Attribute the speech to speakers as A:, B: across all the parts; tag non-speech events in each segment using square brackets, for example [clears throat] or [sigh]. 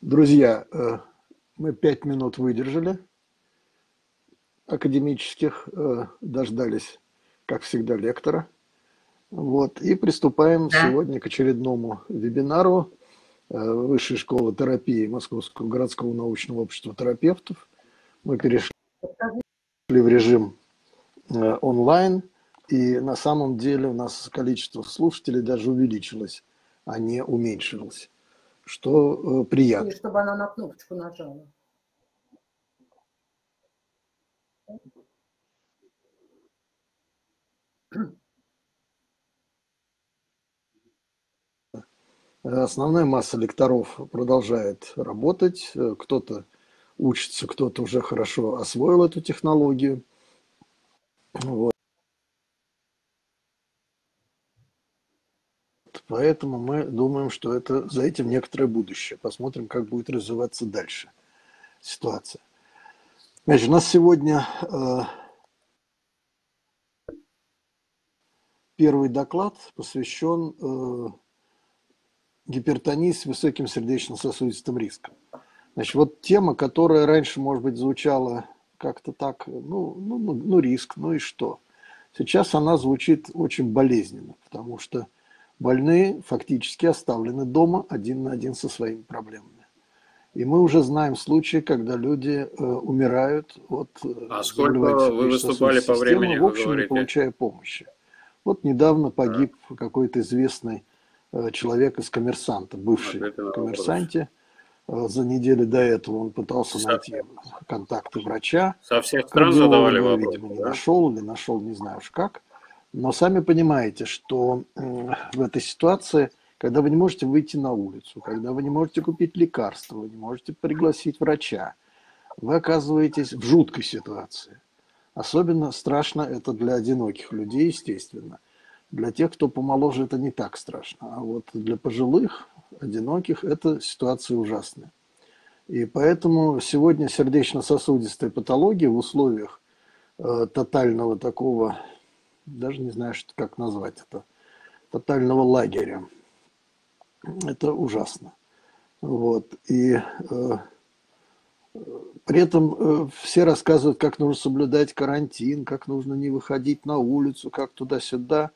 A: Друзья, э, мы пять минут выдержали академических, э, дождались, как всегда, лектора. Вот, и приступаем да. сегодня к очередному вебинару э, Высшей школы терапии Московского городского научного общества терапевтов. Мы перешли в режим онлайн, и на самом деле у нас количество слушателей даже увеличилось, а не уменьшилось что э, приятно.
B: И чтобы она на кнопочку нажала.
A: Основная масса лекторов продолжает работать. Кто-то учится, кто-то уже хорошо освоил эту технологию. Вот. Поэтому мы думаем, что это, за этим некоторое будущее. Посмотрим, как будет развиваться дальше ситуация. Значит, у нас сегодня э, первый доклад посвящен э, гипертонии с высоким сердечно-сосудистым риском. Значит, вот тема, которая раньше, может быть, звучала как-то так, ну, ну, ну, ну риск, ну и что. Сейчас она звучит очень болезненно, потому что Больные фактически оставлены дома один на один со своими проблемами. И мы уже знаем случаи, когда люди э, умирают от
C: э, А сколько вы выступали по времени,
A: в общем, не получая помощи. Вот недавно погиб да. какой-то известный э, человек из коммерсанта, бывший вот коммерсанте. Э, за неделю до этого он пытался Со... найти контакты врача.
C: Со всех стран задавали
A: вопрос. Видимо, не да? нашел или нашел, не знаю уж как. Но сами понимаете, что в этой ситуации, когда вы не можете выйти на улицу, когда вы не можете купить лекарства, вы не можете пригласить врача, вы оказываетесь в жуткой ситуации. Особенно страшно это для одиноких людей, естественно. Для тех, кто помоложе, это не так страшно. А вот для пожилых, одиноких, эта ситуация ужасная. И поэтому сегодня сердечно-сосудистая патология в условиях э, тотального такого даже не знаю, что, как назвать это, тотального лагеря. Это ужасно. Вот. И э, при этом э, все рассказывают, как нужно соблюдать карантин, как нужно не выходить на улицу, как туда-сюда.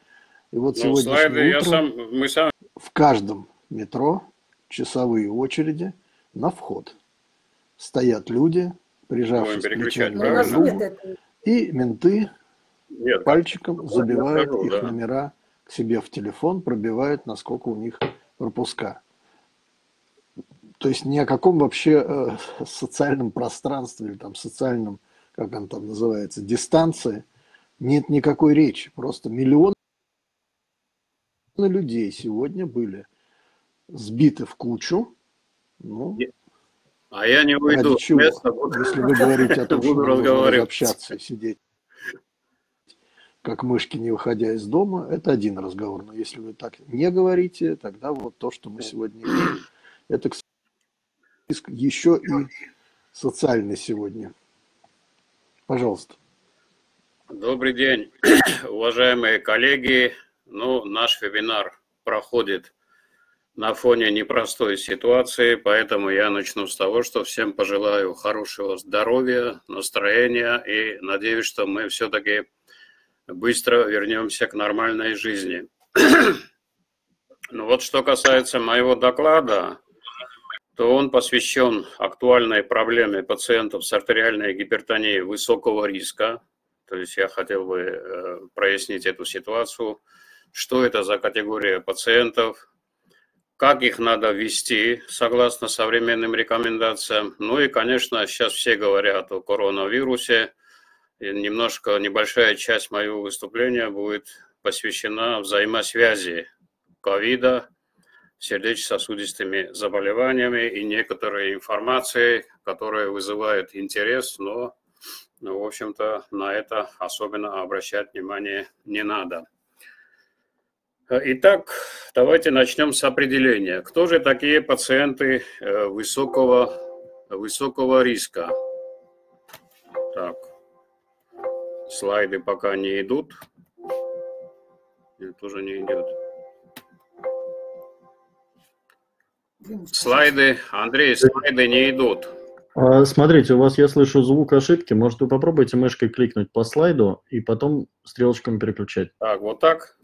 A: И вот ну, сегодня слайды сам, мы сам... в каждом метро часовые очереди на вход. Стоят люди, прижавшись плечами друг к другу, и менты нет, пальчиком забивают скажу, их да. номера к себе в телефон, пробивают, насколько у них пропуска. То есть ни о каком вообще э, социальном пространстве или там социальном, как он там называется, дистанции нет никакой речи. Просто миллионы людей сегодня были сбиты в кучу.
C: Ну, а я не уйду.
A: Чего? Место буду, Если вы говорите о том, [laughs] что нужно общаться и сидеть как мышки, не выходя из дома, это один разговор. Но если вы так не говорите, тогда вот то, что мы сегодня имеем, это еще и социальный сегодня. Пожалуйста.
C: Добрый день, [coughs] уважаемые коллеги. Ну, наш вебинар проходит на фоне непростой ситуации, поэтому я начну с того, что всем пожелаю хорошего здоровья, настроения и надеюсь, что мы все-таки быстро вернемся к нормальной жизни. Ну вот что касается моего доклада, то он посвящен актуальной проблеме пациентов с артериальной гипертонией высокого риска. То есть я хотел бы э, прояснить эту ситуацию, что это за категория пациентов, как их надо ввести согласно современным рекомендациям. Ну и, конечно, сейчас все говорят о коронавирусе, и немножко небольшая часть моего выступления будет посвящена взаимосвязи ковида с сердечно-сосудистыми заболеваниями и некоторой информации, которая вызывает интерес, но, ну, в общем-то, на это особенно обращать внимание не надо. Итак, давайте начнем с определения. Кто же такие пациенты э, высокого, высокого риска? Так. Слайды пока не идут. Нет, тоже не идет. Слайды, Андрей, слайды не идут.
D: А, смотрите, у вас, я слышу звук ошибки. Может, вы попробуйте мышкой кликнуть по слайду и потом стрелочками переключать.
C: Так, вот так?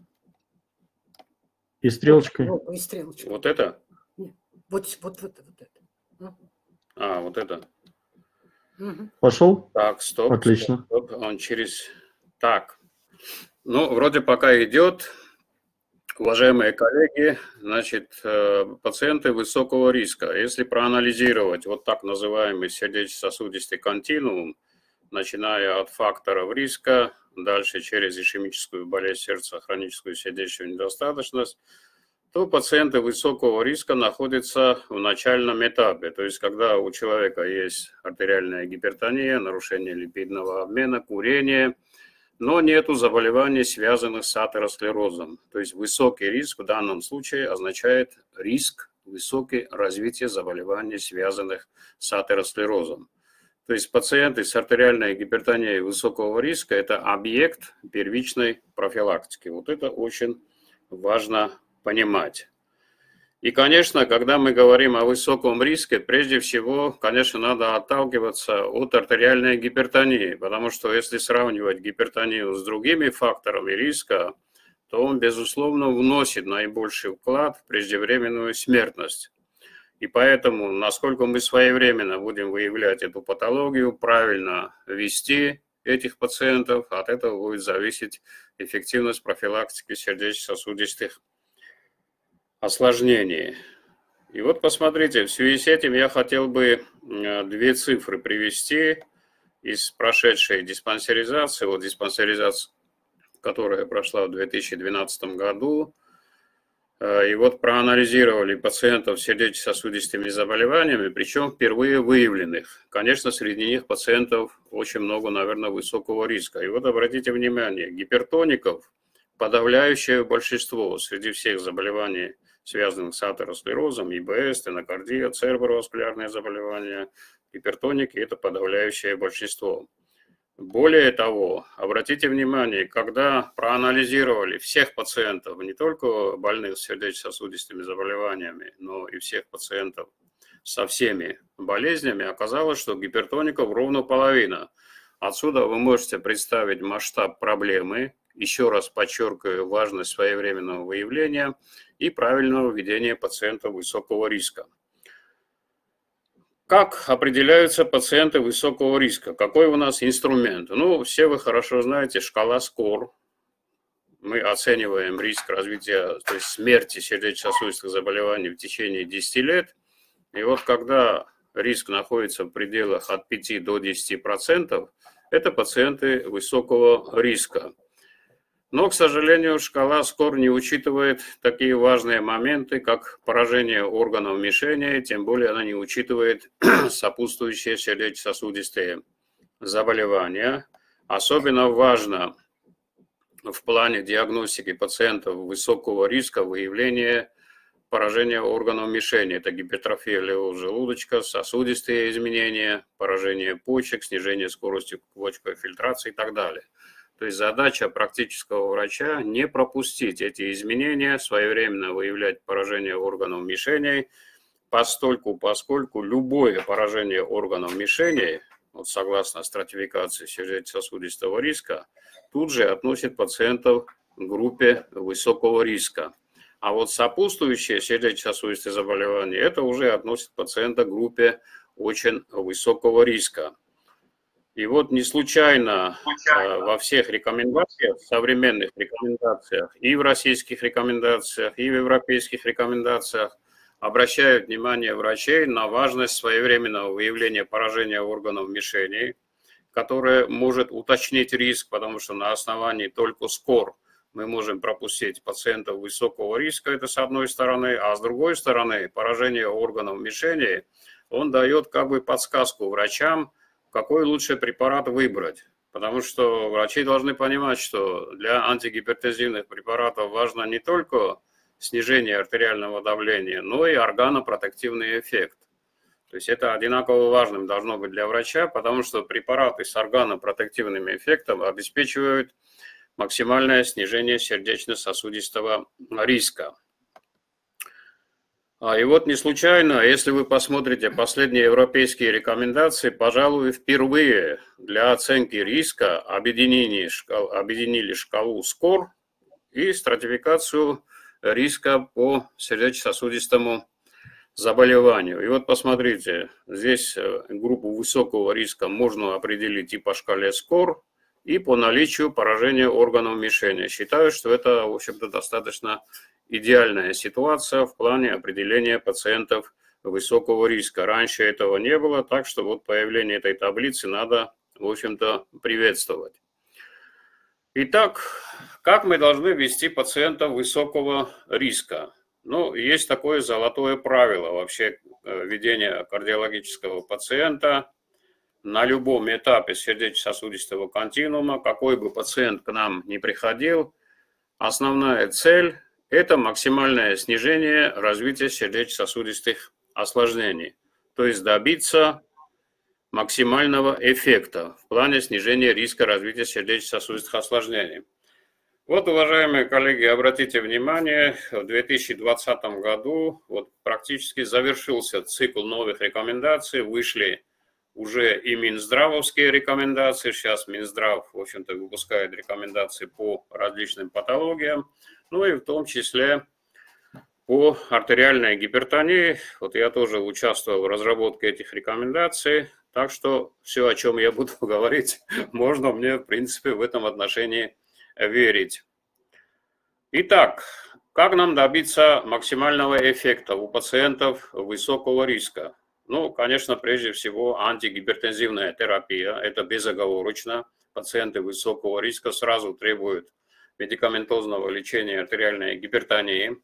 D: И стрелочкой?
B: Ну, и стрелочкой.
C: Вот это?
B: Вот, вот, вот, вот это.
C: А, вот это.
B: Угу.
D: Пошел?
C: Так, стоп.
D: Отлично.
C: Стоп, стоп. Он через... Так. Ну, вроде пока идет. Уважаемые коллеги, значит, э, пациенты высокого риска. Если проанализировать вот так называемый сердечно-сосудистый континуум, начиная от факторов риска, дальше через ишемическую болезнь сердца, хроническую сердечную недостаточность, то пациенты высокого риска находятся в начальном этапе. То есть, когда у человека есть артериальная гипертония, нарушение липидного обмена, курение – но нету заболеваний, связанных с атеросклерозом. То есть высокий риск в данном случае означает риск высокий развития заболеваний, связанных с атеросклерозом. То есть пациенты с артериальной гипертонией высокого риска – это объект первичной профилактики. Вот это очень важно понимать. И, конечно, когда мы говорим о высоком риске, прежде всего, конечно, надо отталкиваться от артериальной гипертонии, потому что если сравнивать гипертонию с другими факторами риска, то он, безусловно, вносит наибольший вклад в преждевременную смертность. И поэтому, насколько мы своевременно будем выявлять эту патологию, правильно вести этих пациентов, от этого будет зависеть эффективность профилактики сердечно-сосудистых осложнений. И вот посмотрите, в связи с этим я хотел бы две цифры привести из прошедшей диспансеризации, вот диспансеризация, которая прошла в 2012 году, э, и вот проанализировали пациентов с сердечно-сосудистыми заболеваниями, причем впервые выявленных. Конечно, среди них пациентов очень много, наверное, высокого риска. И вот обратите внимание, гипертоников подавляющее большинство среди всех заболеваний – связанных с атеросклерозом, ИБС, стенокардия, цереброваскулярные заболевания, гипертоники – это подавляющее большинство. Более того, обратите внимание, когда проанализировали всех пациентов, не только больных с сердечно-сосудистыми заболеваниями, но и всех пациентов со всеми болезнями, оказалось, что гипертоников ровно половина. Отсюда вы можете представить масштаб проблемы, еще раз подчеркиваю важность своевременного выявления и правильного ведения пациента высокого риска. Как определяются пациенты высокого риска? Какой у нас инструмент? Ну, все вы хорошо знаете, шкала СКОР. Мы оцениваем риск развития, то есть смерти сердечно-сосудистых заболеваний в течение 10 лет. И вот когда риск находится в пределах от 5 до 10%, это пациенты высокого риска. Но, к сожалению, шкала СКОР не учитывает такие важные моменты, как поражение органов мишени, тем более она не учитывает [clears throat] сопутствующие сердечно-сосудистые заболевания. Особенно важно в плане диагностики пациентов высокого рика выявление поражения органов мишени. Это гипертрофия левого желудочка, сосудистые изменения, поражение почек, снижение скорости почковой фильтрации и так далее – то есть задача практического врача не пропустить эти изменения, своевременно выявлять поражение органов мишеней, постольку, поскольку любое поражение органов мишеней, вот согласно стратификации сердечно-сосудистого риска, тут же относит пациентов к группе высокого риска. А вот сопутствующие сердечно-сосудистые заболевания, это уже относит пациента к группе очень высокого риска. И вот не случайно, случайно. во всех рекомендациях, современных рекомендациях, и в российских рекомендациях, и в европейских рекомендациях обращают внимание врачей на важность своевременного выявления поражения органов мишени, которое может уточнить риск, потому что на основании только СКОР мы можем пропустить пациентов высокого риска, это с одной стороны, а с другой стороны поражение органов мишени, он дает как бы подсказку врачам, какой лучший препарат выбрать. Потому что врачи должны понимать, что для антигипертензивных препаратов важно не только снижение артериального давления, но и органопротективный эффект. То есть это одинаково важным должно быть для врача, потому что препараты с органопротективным эффектом обеспечивают максимальное снижение сердечно-сосудистого риска. А, и вот не случайно, если вы посмотрите последние европейские рекомендации, пожалуй, впервые для оценки риска объединили, шкал, объединили шкалу СКОР и стратификацию риска по сердечно-сосудистому заболеванию. И вот посмотрите, здесь э, группу высокого риска можно определить и по шкале СКОР, и по наличию поражения органов мишени. Считаю, что это, в общем-то, достаточно идеальная ситуация в плане определения пациентов высокого риска. Раньше этого не было, так что вот появление этой таблицы надо, в общем-то, приветствовать. Итак, как мы должны вести пациентов высокого риска? Ну, есть такое золотое правило вообще э, ведения кардиологического пациента на любом этапе сердечно-сосудистого континуума, какой бы пациент к нам ни приходил, основная цель – это максимальное снижение развития сердечно-сосудистых осложнений, то есть добиться максимального эффекта в плане снижения риска развития сердечно-сосудистых осложнений. Вот, уважаемые коллеги, обратите внимание, в 2020 году вот практически завершился цикл новых рекомендаций, вышли уже и Минздравовские рекомендации. Сейчас Минздрав, в общем-то, выпускает рекомендации по различным патологиям, ну и в том числе по артериальной гипертонии. Вот я тоже участвовал в разработке этих рекомендаций, так что все, о чем я буду [laughs] говорить, можно мне, в принципе, в этом отношении верить. Итак, как нам добиться максимального эффекта у пациентов высокого риска? Ну, конечно, прежде всего антигипертензивная терапия, это безоговорочно. Пациенты высокого риска сразу требуют медикаментозного лечения артериальной гипертонии.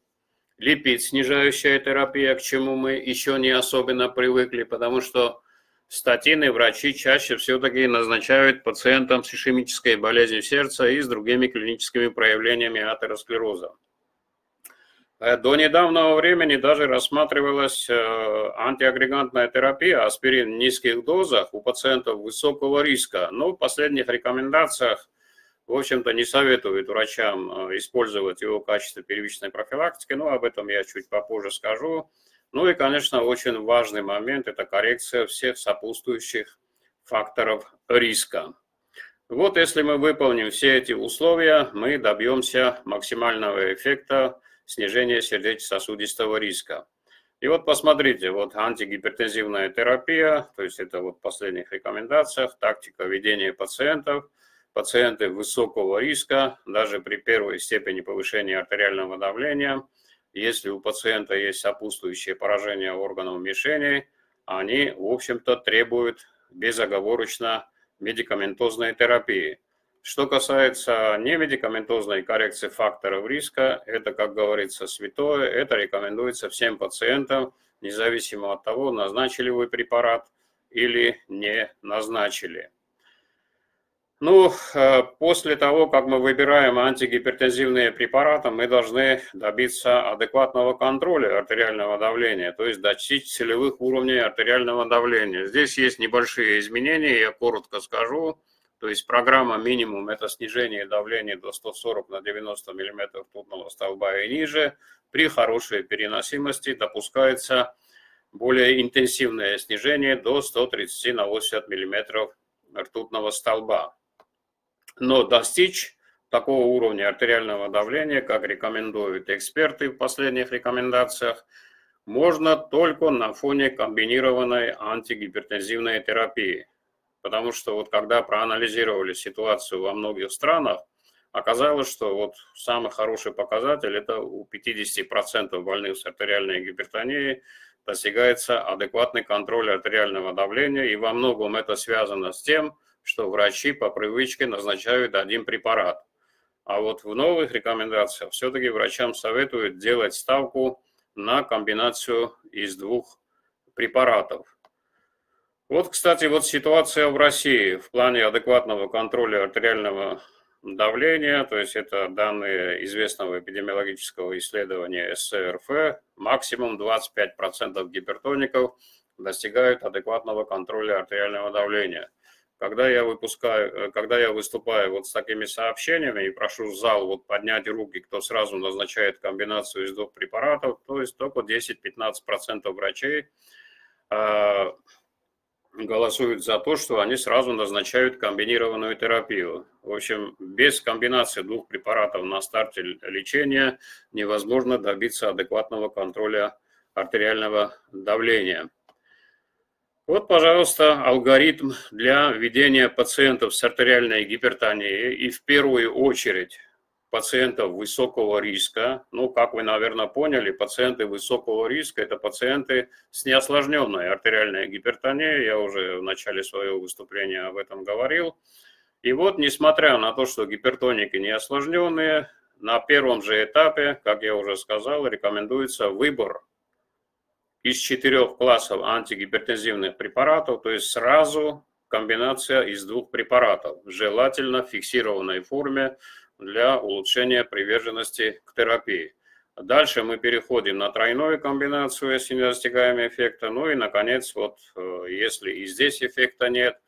C: Липид снижающая терапия, к чему мы еще не особенно привыкли, потому что статины врачи чаще все-таки назначают пациентам с ишемической болезнью сердца и с другими клиническими проявлениями атеросклероза. Э, до недавнего времени даже рассматривалась э, антиагрегантная терапия, аспирин в низких дозах у пациентов высокого риска. Но в последних рекомендациях, в общем-то, не советуют врачам э, использовать его в качестве первичной профилактики, но об этом я чуть попозже скажу. Ну и, конечно, очень важный момент – это коррекция всех сопутствующих факторов риска. Вот если мы выполним все эти условия, мы добьемся максимального эффекта снижения сердечно-сосудистого риска. И вот посмотрите, вот антигипертензивная терапия, то есть это вот в последних рекомендациях, тактика ведения пациентов, пациенты высокого риска, даже при первой степени повышения артериального давления, если у пациента есть сопутствующее поражение органов мишени, они, в общем-то, требуют безоговорочно медикаментозной терапии. Что касается немедикаментозной коррекции факторов риска, это, как говорится, святое, это рекомендуется всем пациентам, независимо от того, назначили вы препарат или не назначили. Ну, э, после того, как мы выбираем антигипертензивные препараты, мы должны добиться адекватного контроля артериального давления, то есть достичь целевых уровней артериального давления. Здесь есть небольшие изменения, я коротко скажу. То есть программа минимум – это снижение давления до 140 на 90 мм ртутного столба и ниже. При хорошей переносимости допускается более интенсивное снижение до 130 на 80 мм ртутного столба. Но достичь такого уровня артериального давления, как рекомендуют эксперты в последних рекомендациях, можно только на фоне комбинированной антигипертензивной терапии – потому что вот когда проанализировали ситуацию во многих странах, оказалось, что вот самый хороший показатель – это у 50% больных с артериальной гипертонией достигается адекватный контроль артериального давления, и во многом это связано с тем, что врачи по привычке назначают один препарат. А вот в новых рекомендациях все-таки врачам советуют делать ставку на комбинацию из двух препаратов. Вот, кстати, вот ситуация в России в плане адекватного контроля артериального давления, то есть это данные известного эпидемиологического исследования СЦРФ, максимум 25% гипертоников достигают адекватного контроля артериального давления. когда я выпускаю, э, когда я выступаю вот с такими сообщениями и прошу зал вот поднять руки, кто сразу назначает комбинацию из двух препаратов, то есть только 10-15% врачей э, голосуют за то, что они сразу назначают комбинированную терапию. В общем, без комбинации двух препаратов на старте лечения невозможно добиться адекватного контроля артериального давления. Вот, пожалуйста, алгоритм для введения пациентов с артериальной гипертонией и в первую очередь пациентов высокого риска. Ну, как вы, наверное, поняли, пациенты высокого риска – это пациенты с неосложненной артериальной гипертонией. Я уже в начале своего выступления об этом говорил. И вот, несмотря на то, что гипертоники неосложненные, на первом же этапе, как я уже сказал, рекомендуется выбор из четырех классов антигипертензивных препаратов, то есть сразу комбинация из двух препаратов, желательно в фиксированной форме для улучшения приверженности к терапии. Дальше мы переходим на тройную комбинацию, если не достигаем эффекта. Ну и, наконец, вот э, если и здесь эффекта нет,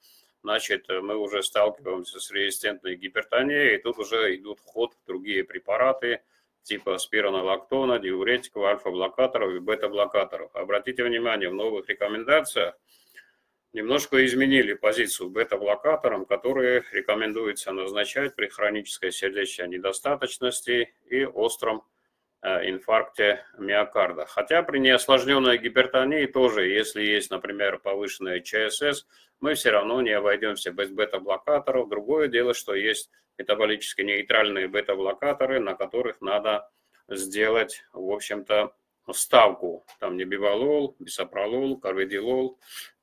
C: значит, мы уже сталкиваемся с резистентной гипертонией, и тут уже идут в ход другие препараты – типа спиронолактона, диуретиков, альфа-блокаторов и бета-блокаторов. Обратите внимание, в новых рекомендациях немножко изменили позицию бета-блокаторам, которые рекомендуется назначать при хронической сердечной недостаточности и остром э, инфаркте миокарда. Хотя при неосложненной гипертонии тоже, если есть, например, повышенная ЧСС, мы все равно не обойдемся без бета-блокаторов. Другое дело, что есть метаболически нейтральные бета-блокаторы, на которых надо сделать, в общем-то, ставку. Там не бивалол, бисопролол, карвидилол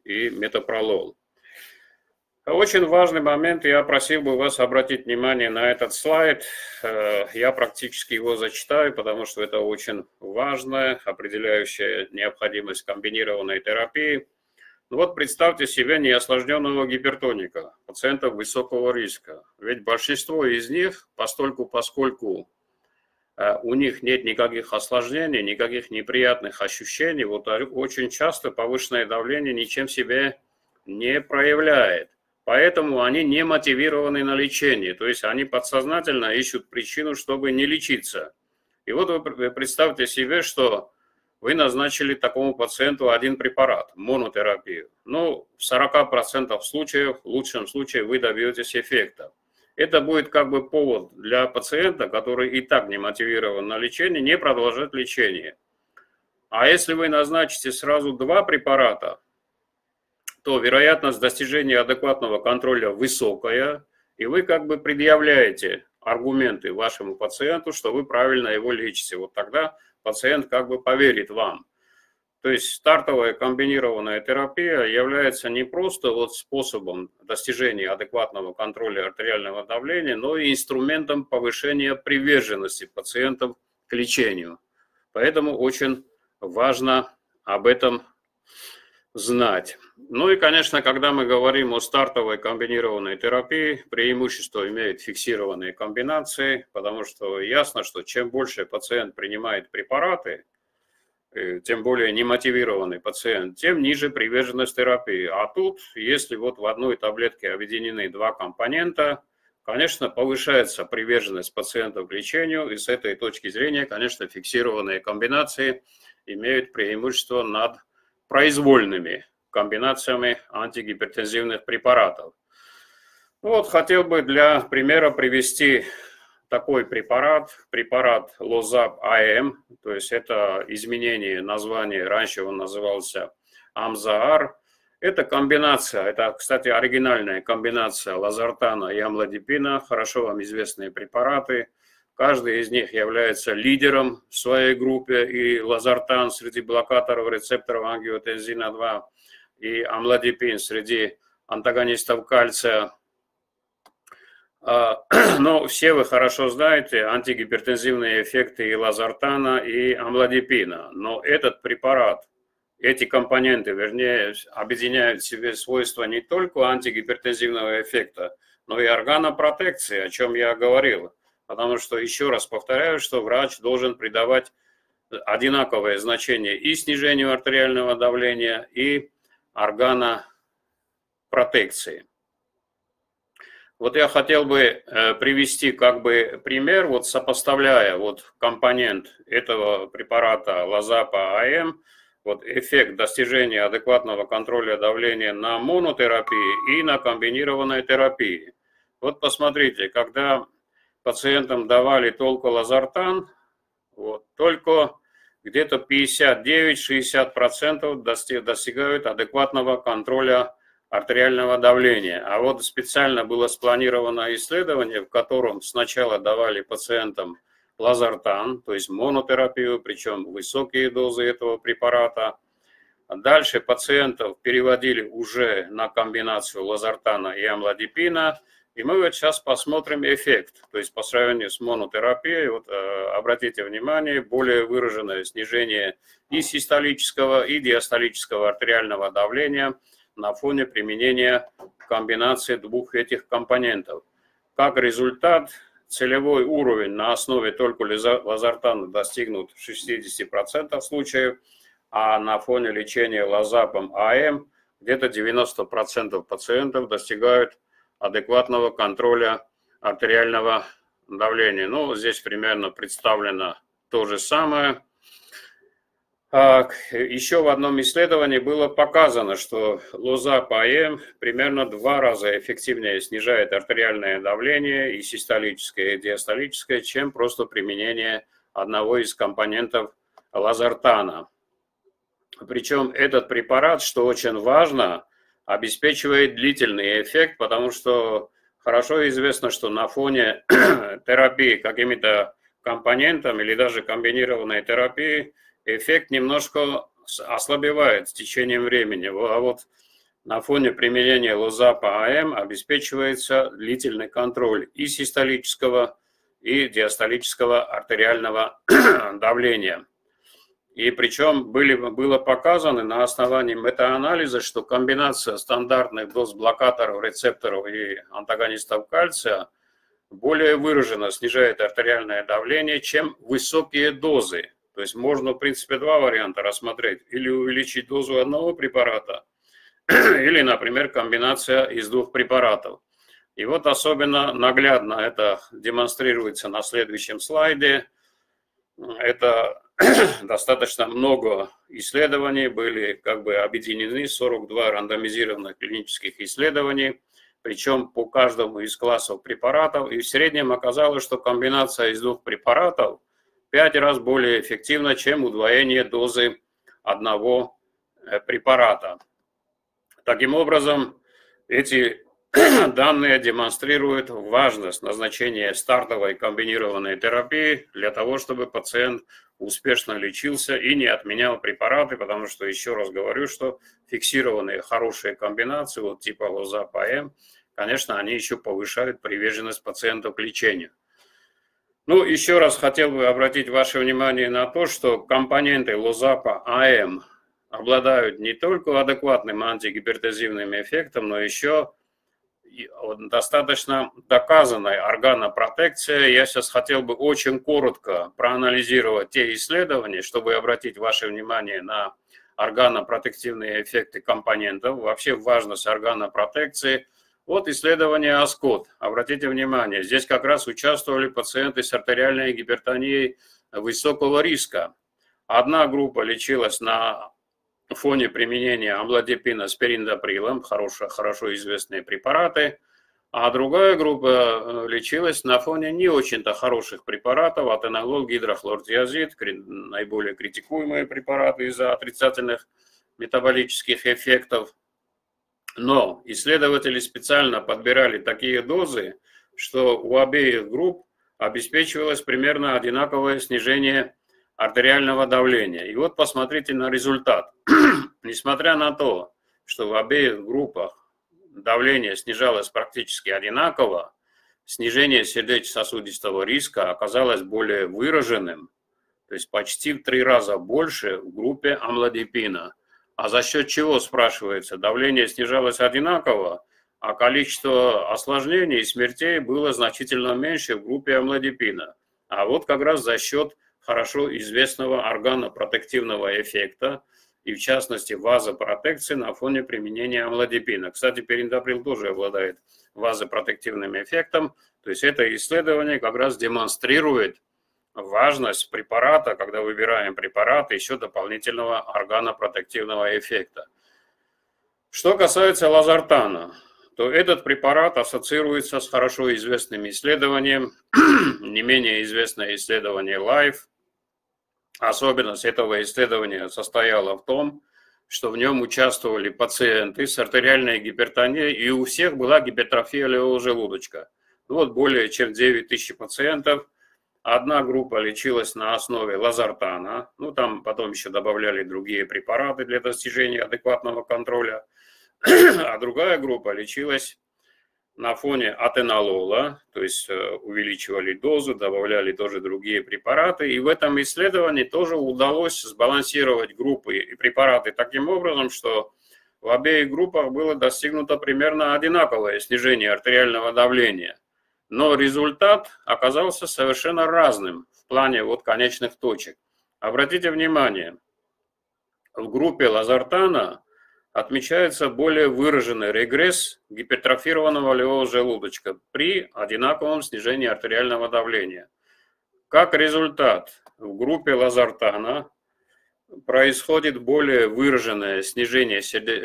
C: и метапролол. Очень важный момент, я просил бы вас обратить внимание на этот слайд. Э, я практически его зачитаю, потому что это очень важная, определяющая необходимость комбинированной терапии. Ну вот представьте себе неосложненного гипертоника, пациентов высокого риска. Ведь большинство из них, постольку поскольку у них нет никаких осложнений, никаких неприятных ощущений, вот очень часто повышенное давление ничем себе не проявляет. Поэтому они не мотивированы на лечение, то есть они подсознательно ищут причину, чтобы не лечиться. И вот вы представьте себе, что вы назначили такому пациенту один препарат, монотерапию. Ну, в 40% случаев, в лучшем случае, вы добьетесь эффекта. Это будет как бы повод для пациента, который и так не мотивирован на лечение, не продолжать лечение. А если вы назначите сразу два препарата, то вероятность достижения адекватного контроля высокая, и вы как бы предъявляете аргументы вашему пациенту, что вы правильно его лечите. Вот тогда пациент как бы поверит вам. То есть стартовая комбинированная терапия является не просто вот способом достижения адекватного контроля артериального давления, но и инструментом повышения приверженности пациентов к лечению. Поэтому очень важно об этом знать. Ну и, конечно, когда мы говорим о стартовой комбинированной терапии, преимущество имеют фиксированные комбинации, потому что ясно, что чем больше пациент принимает препараты, тем более немотивированный пациент, тем ниже приверженность терапии. А тут, если вот в одной таблетке объединены два компонента, конечно, повышается приверженность пациента к лечению, и с этой точки зрения, конечно, фиксированные комбинации имеют преимущество над произвольными комбинациями антигипертензивных препаратов. Ну вот хотел бы для примера привести такой препарат, препарат Лозап АМ, то есть это изменение названия, раньше он назывался Амзаар. Это комбинация, это, кстати, оригинальная комбинация лазартана и амлодипина, хорошо вам известные препараты – Каждый из них является лидером в своей группе, и лазартан среди блокаторов рецепторов ангиотензина-2, и амлодипин среди антагонистов кальция. А, [clears throat] но все вы хорошо знаете антигипертензивные эффекты и лазартана, и амлодипина. Но этот препарат, эти компоненты, вернее, объединяют в себе свойства не только антигипертензивного эффекта, но и органопротекции, о чем я говорил. Потому что, еще раз повторяю, что врач должен придавать одинаковое значение и снижению артериального давления, и органопротекции. Вот я хотел бы э, привести как бы пример, вот сопоставляя вот компонент этого препарата Лазапа АМ, вот эффект достижения адекватного контроля давления на монотерапии и на комбинированной терапии. Вот посмотрите, когда пациентам давали только лазартан, вот, только где-то 59-60% достигают адекватного контроля артериального давления. А вот специально было спланировано исследование, в котором сначала давали пациентам лазартан, то есть монотерапию, причем высокие дозы этого препарата. Дальше пациентов переводили уже на комбинацию лазартана и амлодипина. И мы вот сейчас посмотрим эффект. То есть по сравнению с монотерапией, вот, э, обратите внимание, более выраженное снижение и систолического, и диастолического артериального давления – на фоне применения комбинации двух этих компонентов. Как результат, целевой уровень на основе только лазартана достигнут в 60% случаев, а на фоне лечения лазапом АМ где-то 90% пациентов достигают адекватного контроля артериального давления. Ну, здесь примерно представлено то же самое. А, Еще в одном исследовании было показано, что лоза ПАЭМ примерно два раза эффективнее снижает артериальное давление и систолическое, и диастолическое, чем просто применение одного из компонентов лазартана. Причем этот препарат, что очень важно, обеспечивает длительный эффект, потому что хорошо известно, что на фоне [clears throat] терапии какими-то компонентами или даже комбинированной терапии – эффект немножко ослабевает с течением времени. А вот на фоне применения лозапа АМ обеспечивается длительный контроль и систолического, и диастолического артериального [clears throat] давления. И причем были, было показано на основании метаанализа, что комбинация стандартных доз блокаторов рецепторов и антагонистов кальция более выраженно снижает артериальное давление, чем высокие дозы то есть можно, в принципе, два варианта рассмотреть. Или увеличить дозу одного препарата, [clears throat] или, например, комбинация из двух препаратов. И вот особенно наглядно это демонстрируется на следующем слайде. Это [clears throat] достаточно много исследований были как бы объединены, 42 рандомизированных клинических исследований, причем по каждому из классов препаратов. И в среднем оказалось, что комбинация из двух препаратов пять раз более эффективно, чем удвоение дозы одного э, препарата. Таким образом, эти [clears throat] данные демонстрируют важность назначения стартовой комбинированной терапии для того, чтобы пациент успешно лечился и не отменял препараты, потому что, еще раз говорю, что фиксированные хорошие комбинации, вот типа лоза-ПМ, конечно, они еще повышают приверженность пациентов к лечению. Ну, еще раз хотел бы обратить ваше внимание на то, что компоненты лозапа АМ обладают не только адекватным антигипертензивным эффектом, но еще достаточно доказанной органопротекцией. Я сейчас хотел бы очень коротко проанализировать те исследования, чтобы обратить ваше внимание на органопротективные эффекты компонентов, вообще важность органопротекции – вот исследование АСКОТ. Обратите внимание, здесь как раз участвовали пациенты с артериальной гипертонией высокого риска. Одна группа лечилась на фоне применения амлодипина с периндоприлом, хорошо, хорошо известные препараты, а другая группа э, лечилась на фоне не очень-то хороших препаратов, атенолол, гидрохлортиазид, наиболее критикуемые препараты из-за отрицательных метаболических эффектов – но исследователи специально подбирали такие дозы, что у обеих групп обеспечивалось примерно одинаковое снижение артериального давления. И вот посмотрите на результат. [clears throat] Несмотря на то, что в обеих группах давление снижалось практически одинаково, снижение сердечно-сосудистого риска оказалось более выраженным, то есть почти в три раза больше в группе амлодипина – а за счет чего, спрашивается, давление снижалось одинаково, а количество осложнений и смертей было значительно меньше в группе амлодипина. А вот как раз за счет хорошо известного органопротективного эффекта. и в частности вазопротекции на фоне применения амлодипина. Кстати, периндаприл тоже обладает вазопротективным эффектом, то есть это исследование как раз демонстрирует важность препарата, когда выбираем препарат, еще дополнительного органопротективного эффекта. Что касается лазартана, то этот препарат ассоциируется с хорошо известным исследованием, [clears throat] не менее известное исследование LIFE. Особенность этого исследования состояла в том, что в нем участвовали пациенты с артериальной гипертонией, и у всех была гипертрофия левого желудочка. Вот более чем 9 тысяч пациентов. Одна группа лечилась на основе лазартана, ну там потом еще добавляли другие препараты для достижения адекватного контроля, [clears throat] а другая группа лечилась на фоне атенолола, то есть э, увеличивали дозу, добавляли тоже другие препараты. И в этом исследовании тоже удалось сбалансировать группы и препараты таким образом, что в обеих группах было достигнуто примерно одинаковое снижение артериального давления – но результат оказался совершенно разным в плане вот конечных точек. Обратите внимание, в группе лазартана отмечается более выраженный регресс гипертрофированного левого желудочка при одинаковом снижении артериального давления. Как результат, в группе лазартана происходит более выраженное снижение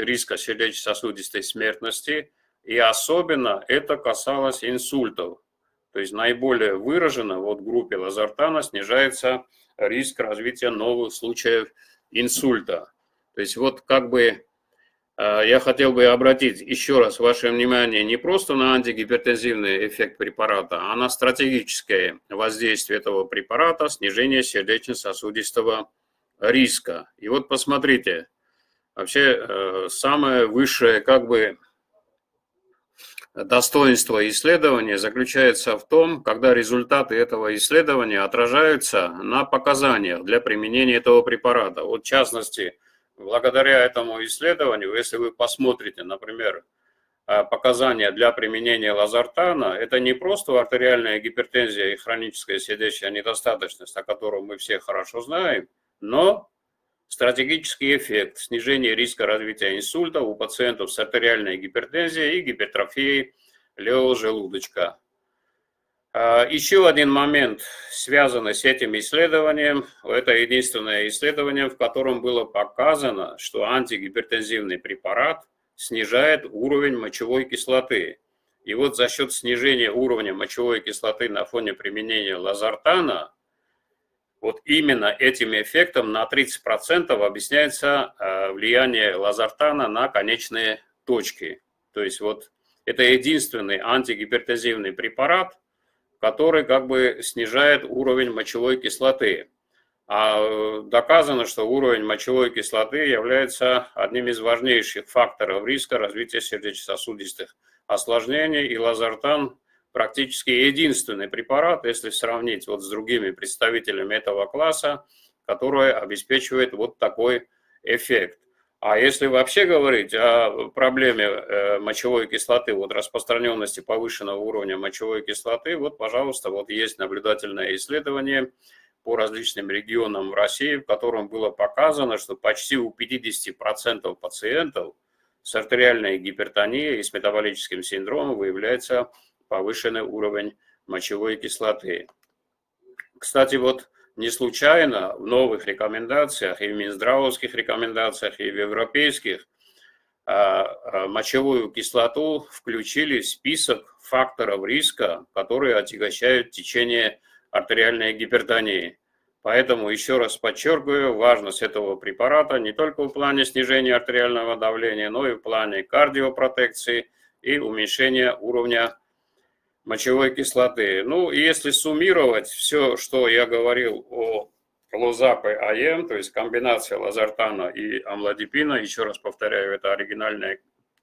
C: риска сердечно-сосудистой смертности и особенно это касалось инсультов. То есть наиболее выраженно вот в группе лазартана снижается риск развития новых случаев инсульта. То есть вот как бы э, я хотел бы обратить еще раз ваше внимание не просто на антигипертензивный эффект препарата, а на стратегическое воздействие этого препарата, снижение сердечно-сосудистого риска. И вот посмотрите, вообще э, самое высшее как бы достоинство исследования заключается в том, когда результаты этого исследования отражаются на показаниях для применения этого препарата. Вот в частности, благодаря этому исследованию, если вы посмотрите, например, э, показания для применения лазартана, это не просто артериальная гипертензия и хроническая сердечная недостаточность, о котором мы все хорошо знаем, но Стратегический эффект – снижение риска развития инсульта у пациентов с артериальной гипертензией и гипертрофией левого желудочка. А, еще один момент, связанный с этим исследованием, это единственное исследование, в котором было показано, что антигипертензивный препарат снижает уровень мочевой кислоты. И вот за счет снижения уровня мочевой кислоты на фоне применения лазартана вот именно этим эффектом на 30% объясняется э, влияние лазартана на конечные точки. То есть вот это единственный антигипертензивный препарат, который как бы снижает уровень мочевой кислоты. А э, доказано, что уровень мочевой кислоты является одним из важнейших факторов риска развития сердечно-сосудистых осложнений, и лазартан практически единственный препарат, если сравнить вот с другими представителями этого класса, который обеспечивает вот такой эффект. А если вообще говорить о проблеме э, мочевой кислоты, вот распространенности повышенного уровня мочевой кислоты, вот, пожалуйста, вот есть наблюдательное исследование по различным регионам России, в котором было показано, что почти у 50% пациентов с артериальной гипертонией и с метаболическим синдромом выявляется повышенный уровень мочевой кислоты. Кстати, вот не случайно в новых рекомендациях, и в Минздравовских рекомендациях, и в европейских, а, а, мочевую кислоту включили в список факторов риска, которые отягощают течение артериальной гипертонии. Поэтому еще раз подчеркиваю важность этого препарата не только в плане снижения артериального давления, но и в плане кардиопротекции и уменьшения уровня мочевой кислоты. Ну, если суммировать все, что я говорил о лозап и АЕМ, то есть комбинация лазартана и амлодипина, еще раз повторяю, это оригинальная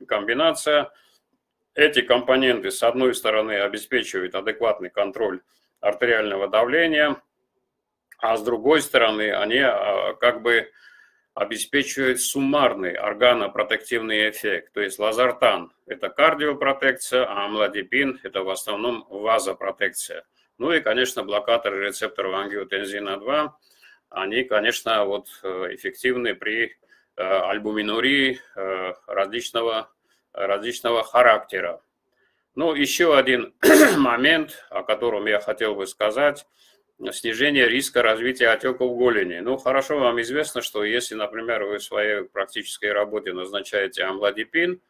C: комбинация. Эти компоненты, с одной стороны, обеспечивают адекватный контроль артериального давления, а с другой стороны, они а, как бы обеспечивает суммарный органопротективный эффект. То есть лазартан – это кардиопротекция, а амлодипин – это в основном вазопротекция. Ну и, конечно, блокаторы рецепторов ангиотензина-2, они, конечно, вот э, эффективны при альбуминурии различного, различного характера. Ну, еще один [clears throat] момент, о котором я хотел бы сказать, снижение риска развития отеков голени. Ну, хорошо вам известно, что если, например, вы в своей практической работе назначаете амлодипин,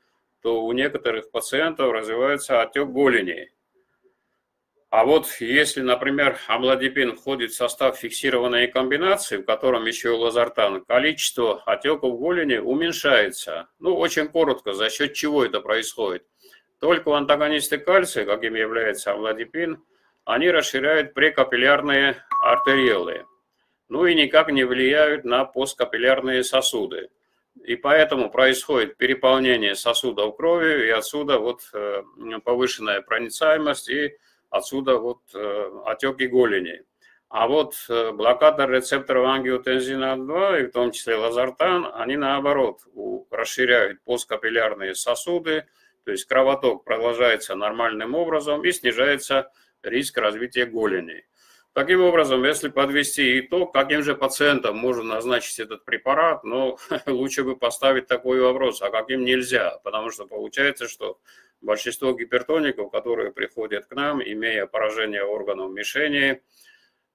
C: то у некоторых пациентов развивается отек голени. А вот если, например, амлодипин входит в состав фиксированной комбинации, в котором еще лазартан, количество отеков голени уменьшается. Ну, очень коротко, за счет чего это происходит – только антагонисты кальция, каким является амлодипин, они расширяют прекапиллярные артериолы, ну и никак не влияют на посткапиллярные сосуды. И поэтому происходит переполнение сосудов крови, и отсюда вот э, повышенная проницаемость, и отсюда вот э, отеки голени. А вот э, блокатор рецепторов ангиотензина 2, и в том числе лазартан, они наоборот расширяют посткапиллярные сосуды, то есть кровоток продолжается нормальным образом и снижается риск развития голени. Таким образом, если подвести итог, каким же пациентам можно назначить этот препарат, ну, [laughs] лучше бы поставить такой вопрос, а каким нельзя, потому что получается, что большинство гипертоников, которые приходят к нам, имея поражение органов мишени,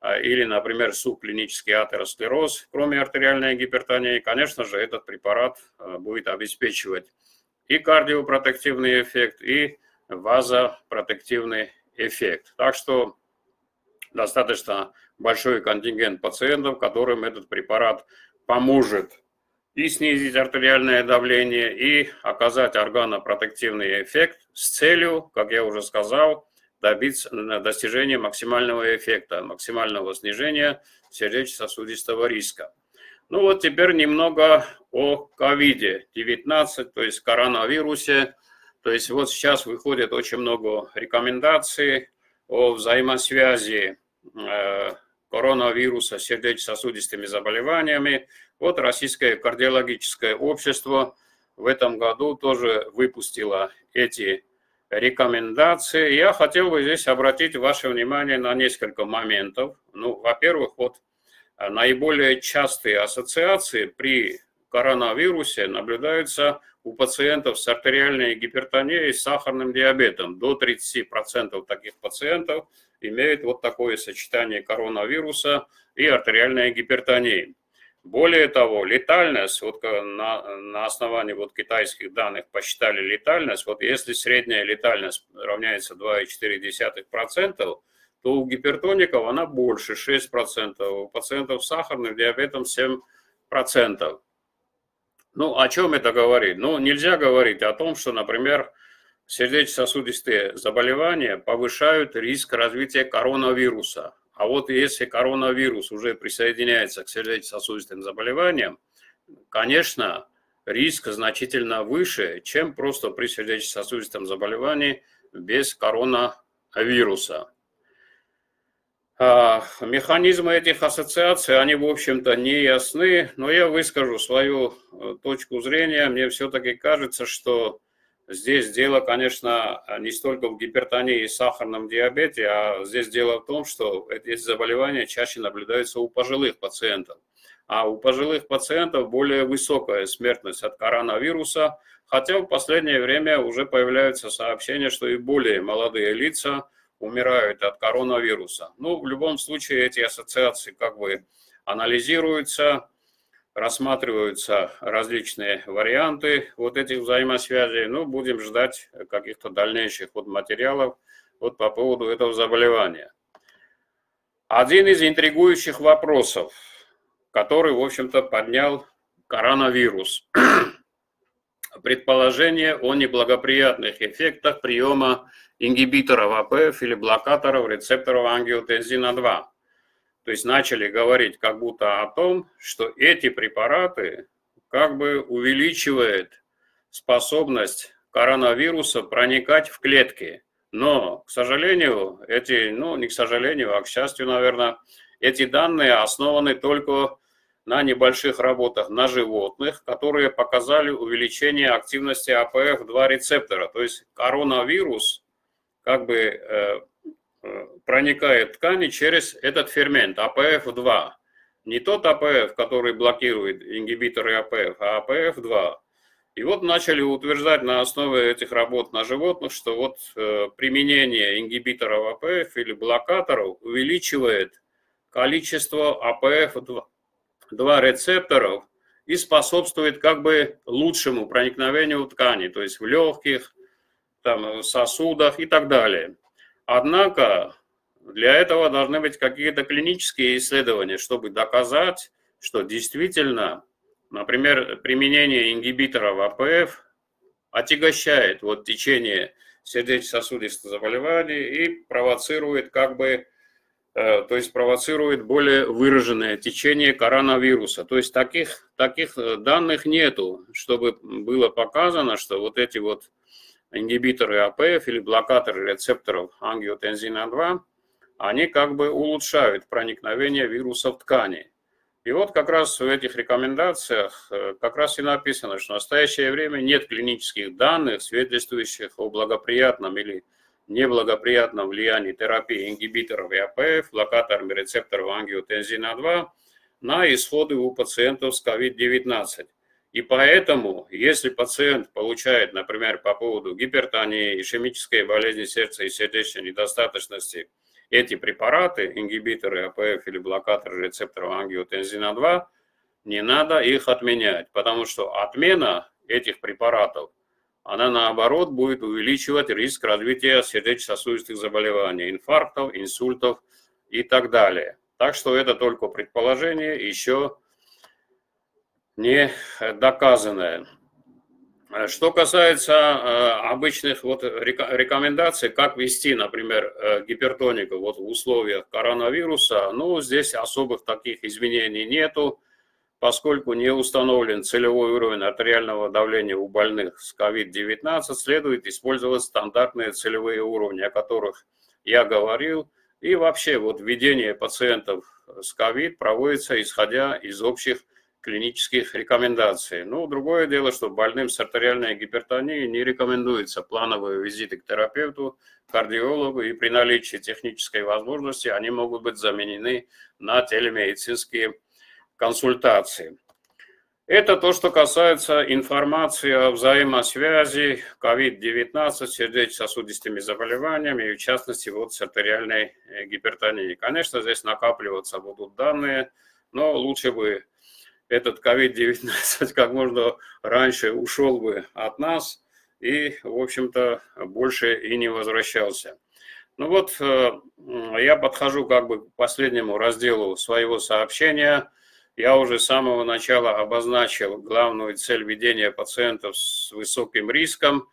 C: а, или, например, субклинический атеросклероз, кроме артериальной гипертонии, конечно же, этот препарат а, будет обеспечивать и кардиопротективный эффект, и вазопротективный эффект. Так что достаточно большой контингент пациентов, которым этот препарат поможет и снизить артериальное давление, и оказать органопротективный эффект с целью, как я уже сказал, добиться достижения максимального эффекта, максимального снижения сердечно-сосудистого риска. Ну вот теперь немного о COVID-19, то есть коронавирусе. То есть вот сейчас выходит очень много рекомендаций о взаимосвязи э, коронавируса с сердечно-сосудистыми заболеваниями. Вот Российское кардиологическое общество в этом году тоже выпустило эти рекомендации. Я хотел бы здесь обратить ваше внимание на несколько моментов. Ну, во-первых, вот а наиболее частые ассоциации при коронавирусе наблюдаются у пациентов с артериальной гипертонией и сахарным диабетом. До 30% таких пациентов имеют вот такое сочетание коронавируса и артериальной гипертонии. Более того, летальность, вот на, на основании вот китайских данных посчитали летальность, вот если средняя летальность равняется 2,4%, то у гипертоников она больше, 6%, у пациентов с сахарным диабетом 7%. Ну, о чем это говорит? Ну, нельзя говорить о том, что, например, сердечно-сосудистые заболевания повышают риск развития коронавируса. А вот если коронавирус уже присоединяется к сердечно-сосудистым заболеваниям, конечно, риск значительно выше, чем просто при сердечно-сосудистом заболевании без коронавируса. Механизмы этих ассоциаций, они, в общем-то, не ясны, но я выскажу свою э, точку зрения. Мне все-таки кажется, что здесь дело, конечно, не столько в гипертонии и сахарном диабете, а здесь дело в том, что эти заболевания чаще наблюдаются у пожилых пациентов. А у пожилых пациентов более высокая смертность от коронавируса, хотя в последнее время уже появляются сообщения, что и более молодые лица – умирают от коронавируса. Ну, в любом случае эти ассоциации как бы анализируются, рассматриваются различные варианты вот этих взаимосвязей. Ну, будем ждать каких-то дальнейших вот материалов вот по поводу этого заболевания. Один из интригующих вопросов, который, в общем-то, поднял коронавирус. Предположение о неблагоприятных эффектах приема ингибиторов АПФ или блокаторов рецепторов ангиотензина-2. То есть начали говорить как будто о том, что эти препараты как бы увеличивают способность коронавируса проникать в клетки. Но, к сожалению, эти, ну не к сожалению, а к счастью, наверное, эти данные основаны только на небольших работах на животных, которые показали увеличение активности АПФ-2 рецептора. То есть коронавирус как бы э, э, проникает в ткани через этот фермент АПФ-2. Не тот АПФ, который блокирует ингибиторы АПФ, а АПФ-2. И вот начали утверждать на основе этих работ на животных, что вот э, применение ингибиторов АПФ или блокаторов увеличивает количество АПФ-2 рецепторов и способствует как бы лучшему проникновению в ткани, то есть в легких, там, сосудах и так далее. Однако для этого должны быть какие-то клинические исследования, чтобы доказать, что действительно Например, применение ингибиторов АПФ отягощает вот течение сердечно-сосудистых заболеваний и провоцирует как бы, то есть провоцирует более выраженное течение коронавируса. То есть таких, таких э, данных нету, чтобы было показано, что вот эти вот ингибиторы АПФ или блокаторы рецепторов ангиотензина 2, они как бы улучшают проникновение вируса в ткани. И вот как раз в этих рекомендациях э, как раз и написано, что в настоящее время нет клинических данных, свидетельствующих о благоприятном или неблагоприятном влиянии терапии ингибиторов АПФ, блокаторами рецепторов ангиотензина-2 на исходы у пациентов с COVID-19. И поэтому, если пациент получает, например, по поводу гипертонии, ишемической болезни сердца и сердечной недостаточности – эти препараты, ингибиторы АПФ или блокаторы рецепторов ангиотензина-2, не надо их отменять, потому что отмена этих препаратов, она наоборот будет увеличивать риск развития сердечно-сосудистых заболеваний, инфарктов, инсультов и так далее. Так что это только предположение, еще не доказанное. Что касается э, обычных вот рекомендаций, как вести, например, э, гипертонику вот в условиях коронавируса, ну, здесь особых таких изменений нету, поскольку не установлен целевой уровень артериального давления у больных с COVID-19, следует использовать стандартные целевые уровни, о которых я говорил, и вообще вот введение пациентов с COVID проводится исходя из общих клинических рекомендаций. Ну, другое дело, что больным с артериальной гипертонией не рекомендуется плановые визиты к терапевту, кардиологу, и при наличии технической возможности они могут быть заменены на телемедицинские консультации. Это то, что касается информации о взаимосвязи COVID-19 с сердечно-сосудистыми заболеваниями, и в частности вот с артериальной э, гипертонией. Конечно, здесь накапливаться будут данные, но лучше бы этот COVID-19 [laughs] как можно раньше ушел бы от нас и, в общем-то, больше и не возвращался. Ну вот, э, я подхожу как бы к последнему разделу своего сообщения. Я уже с самого начала обозначил главную цель ведения пациентов с высоким риском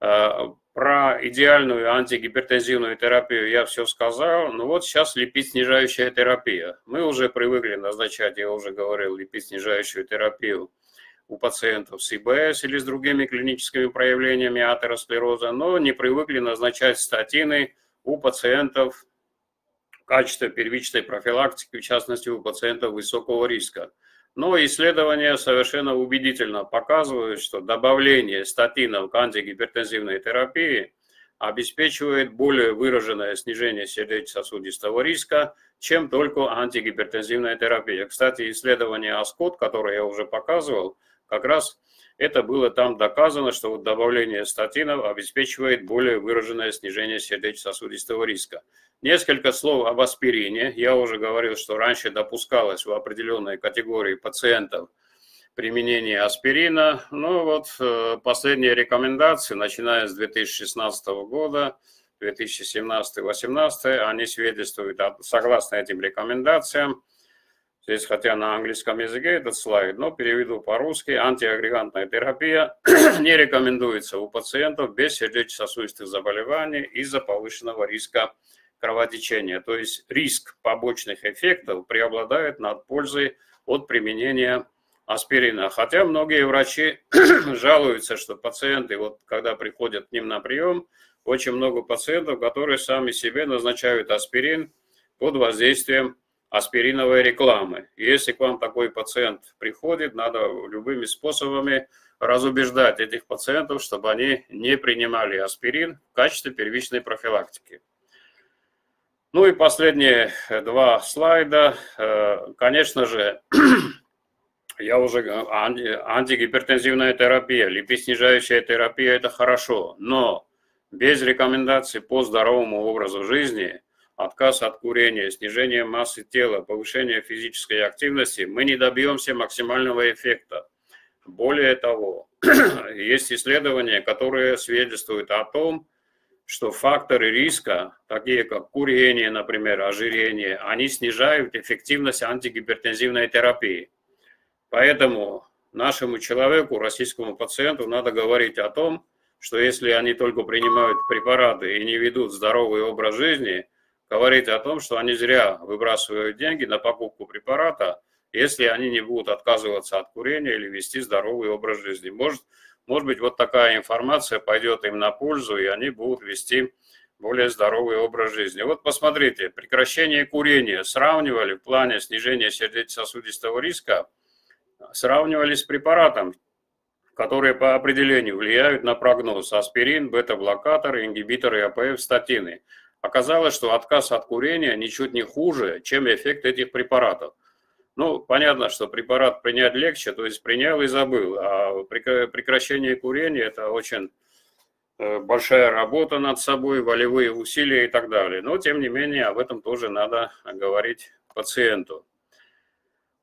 C: э, – про идеальную антигипертензивную терапию я все сказал. Ну вот сейчас липид-снижающая терапия. Мы уже привыкли назначать, я уже говорил, липид-снижающую терапию у пациентов с ИБС или с другими клиническими проявлениями атеросклероза, но не привыкли назначать статины у пациентов качестве первичной профилактики, в частности у пациентов высокого риска. Но исследования совершенно убедительно показывают, что добавление статинов к антигипертензивной терапии обеспечивает более выраженное снижение сердечно-сосудистого риска, чем только антигипертензивная терапия. Кстати, исследование АСКОТ, которое я уже показывал, как раз это было там доказано, что вот добавление статинов обеспечивает более выраженное снижение сердечно-сосудистого риска. Несколько слов об аспирине. Я уже говорил, что раньше допускалось в определенной категории пациентов применение аспирина. Но вот э, последние рекомендации, начиная с 2016 года, 2017-2018, они свидетельствуют, согласно этим рекомендациям, здесь хотя на английском языке этот слайд, но переведу по-русски, антиагрегантная терапия [clears throat] не рекомендуется у пациентов без сердечно-сосудистых заболеваний из-за повышенного риска кровотечения. То есть риск побочных эффектов преобладает над пользой от применения аспирина. Хотя многие врачи [clears throat] жалуются, что пациенты, вот когда приходят к ним на прием, очень много пациентов, которые сами себе назначают аспирин под воздействием аспириновой рекламы. Если к вам такой пациент приходит, надо любыми способами разубеждать этих пациентов, чтобы они не принимали аспирин в качестве первичной профилактики. Ну и последние два слайда. Конечно же, [clears throat] я уже анти, антигипертензивная терапия, липидснижающая терапия – это хорошо, но без рекомендаций по здоровому образу жизни, отказ от курения, снижение массы тела, повышение физической активности, мы не добьемся максимального эффекта. Более того, [clears throat] есть исследования, которые свидетельствуют о том, что факторы риска, такие как курение, например, ожирение, они снижают эффективность антигипертензивной терапии. Поэтому нашему человеку, российскому пациенту, надо говорить о том, что если они только принимают препараты и не ведут здоровый образ жизни, говорить о том, что они зря выбрасывают деньги на покупку препарата, если они не будут отказываться от курения или вести здоровый образ жизни. Может, может быть, вот такая информация пойдет им на пользу, и они будут вести более здоровый образ жизни. Вот посмотрите, прекращение курения сравнивали в плане снижения сердечно-сосудистого риска, сравнивали с препаратом, которые по определению влияют на прогноз. Аспирин, бета-блокаторы, ингибиторы АПФ, статины. Оказалось, что отказ от курения ничуть не хуже, чем эффект этих препаратов. Ну, понятно, что препарат принять легче, то есть принял и забыл. А прекращение курения – это очень э, большая работа над собой, волевые усилия и так далее. Но, тем не менее, об этом тоже надо говорить пациенту.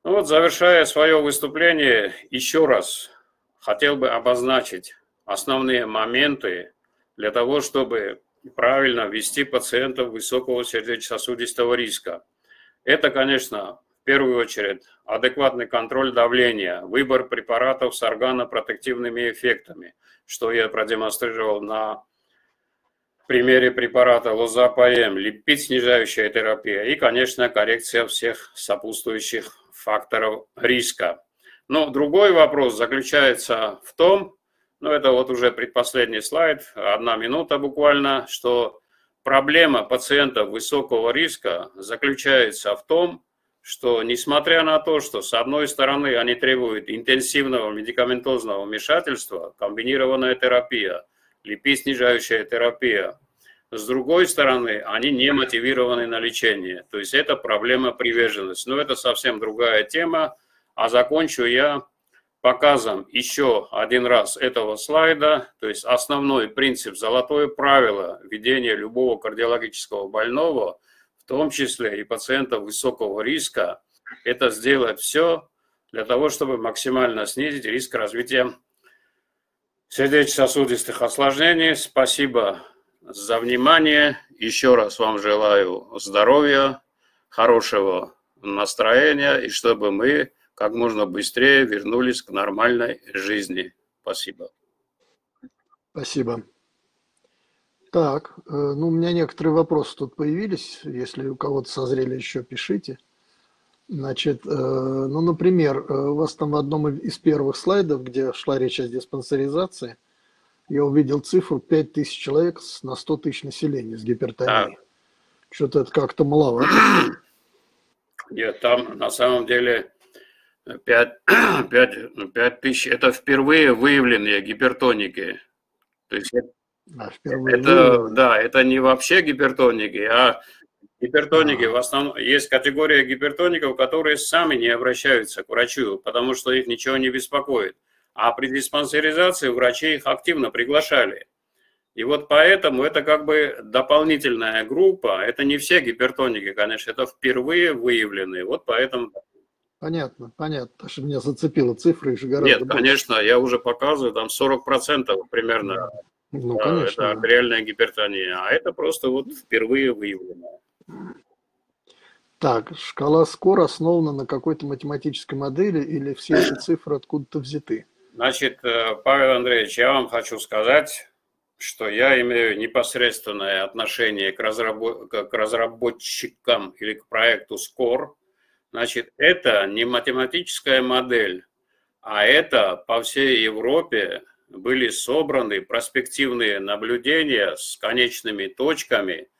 C: Ну вот, завершая свое выступление, еще раз хотел бы обозначить основные моменты для того, чтобы правильно вести пациентов высокого сердечно-сосудистого риска. Это, конечно, первую очередь адекватный контроль давления, выбор препаратов с органопротективными эффектами, что я продемонстрировал на примере препарата лозапаем, липид снижающая терапия и, конечно, коррекция всех сопутствующих факторов риска. Но другой вопрос заключается в том, ну это вот уже предпоследний слайд, одна минута буквально, что проблема пациентов высокого риска заключается в том, что несмотря на то, что с одной стороны они требуют интенсивного медикаментозного вмешательства, комбинированная терапия, липид-снижающая терапия, с другой стороны, они не мотивированы на лечение. То есть это проблема приверженности. Но это совсем другая тема. А закончу я показом еще один раз этого слайда. То есть основной принцип, золотое правило ведения любого кардиологического больного – в том числе и пациентов высокого риска, это сделать все для того, чтобы максимально снизить риск развития сердечно-сосудистых осложнений. Спасибо за внимание. Еще раз вам желаю здоровья, хорошего настроения и чтобы мы как можно быстрее вернулись к нормальной жизни. Спасибо.
A: Спасибо. Так, э, ну, у меня некоторые вопросы тут появились. Если у кого-то созрели еще, пишите. Значит, э, ну, например, э, у вас там в одном из первых слайдов, где шла речь о диспансеризации, я увидел цифру 5 тысяч человек на 100 тысяч населения с гипертонией. А. Что-то это как-то маловато.
C: Нет, там на самом деле 5, 5, 5 тысяч – это впервые выявленные гипертоники. То есть а, это, да, это не вообще гипертоники, а гипертоники. А. В основном есть категория гипертоников, которые сами не обращаются к врачу, потому что их ничего не беспокоит. А при диспансеризации врачи их активно приглашали. И вот поэтому это как бы дополнительная группа. Это не все гипертоники, конечно, это впервые выявленные. Вот поэтому...
A: Понятно, понятно. Потому что меня зацепила цифра еще
C: гораздо Нет, больше. конечно, я уже показываю, там 40% примерно ну, конечно. Это артериальная гипертония, а это просто вот впервые выявлено.
A: Так, шкала скор основана на какой-то математической модели или все эти [coughs] цифры откуда-то взяты?
C: Значит, э, Павел Андреевич, я вам хочу сказать, что я имею непосредственное отношение к, разработ... к разработчикам или к проекту SCORE. Значит, это не математическая модель, а это по всей Европе были собраны проспективные наблюдения с конечными точками,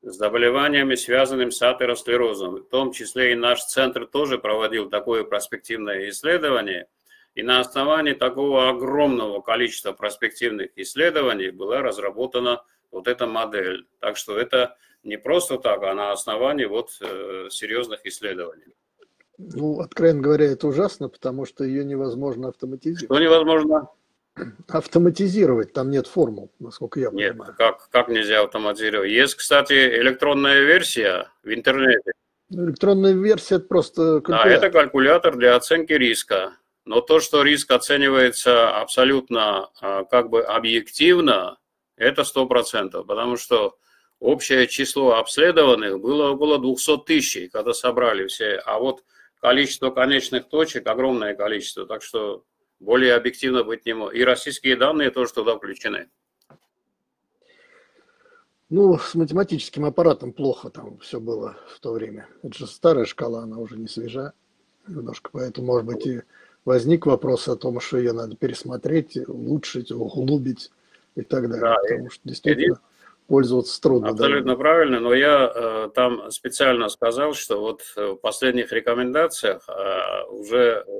C: с заболеваниями, связанными с атеросклерозом. В том числе и наш центр тоже проводил такое проспективное исследование. И на основании такого огромного количества проспективных исследований была разработана вот эта модель. Так что это не просто так, а на основании вот э, серьезных исследований.
A: Ну, откровенно говоря, это ужасно, потому что ее невозможно автоматизировать.
C: Что невозможно?
A: Автоматизировать, там нет формул, насколько я
C: нет,
A: понимаю.
C: Как, как нельзя автоматизировать? Есть, кстати, электронная версия в интернете.
A: Ну, электронная версия – это просто
C: калькулятор. Да, это калькулятор для оценки риска. Но то, что риск оценивается абсолютно а, как бы объективно, это 100%, потому что общее число обследованных было около 200 тысяч, когда собрали все. А вот количество конечных точек огромное количество, так что более объективно быть не может. И российские данные тоже туда включены.
A: Ну, с математическим аппаратом плохо там все было в то время. Это же старая шкала, она уже не свежа немножко, поэтому, может быть, и возник вопрос о том, что ее надо пересмотреть, улучшить, углубить и так далее. Да, потому что действительно пользоваться трудно.
C: Абсолютно да. правильно, но я э, там специально сказал, что вот в последних рекомендациях э, уже э,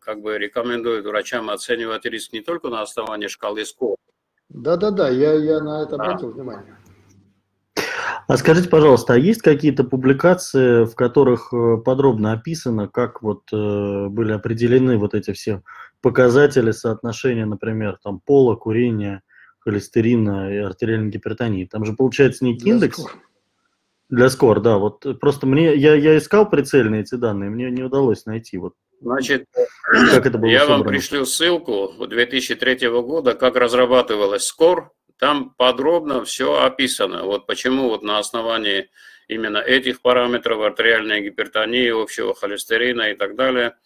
C: как бы рекомендуют врачам оценивать риск не только на основании шкалы СКО.
A: Да-да-да, я, я на это обратил да. внимание.
D: А скажите, пожалуйста, а есть какие-то публикации, в которых э, подробно описано, как вот э, были определены вот эти все показатели соотношения, например, там пола, курения, холестерина и артериальной гипертонии? Там же получается некий Для индекс. Скор. Для скор, да. Вот просто мне я, я искал прицельные эти данные, мне не удалось найти. Вот
C: Значит, как это было я собрано? вам пришлю ссылку 2003 года, как разрабатывалась скор там подробно все описано. Вот почему вот на основании именно этих параметров артериальной гипертонии, общего холестерина и так далее.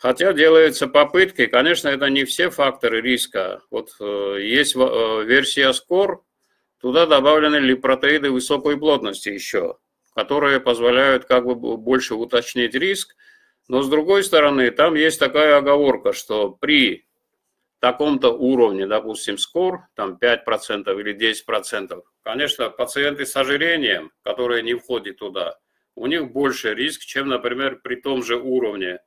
C: Хотя делаются попытки, конечно, это не все факторы риска. Вот э, есть э, версия SCORE, туда добавлены липротеиды высокой плотности еще, которые позволяют как бы больше уточнить риск. Но с другой стороны, там есть такая оговорка, что при таком-то уровне, допустим, скор, там 5% или 10%, конечно, пациенты с ожирением, которые не входят туда, у них больше риск, чем, например, при том же уровне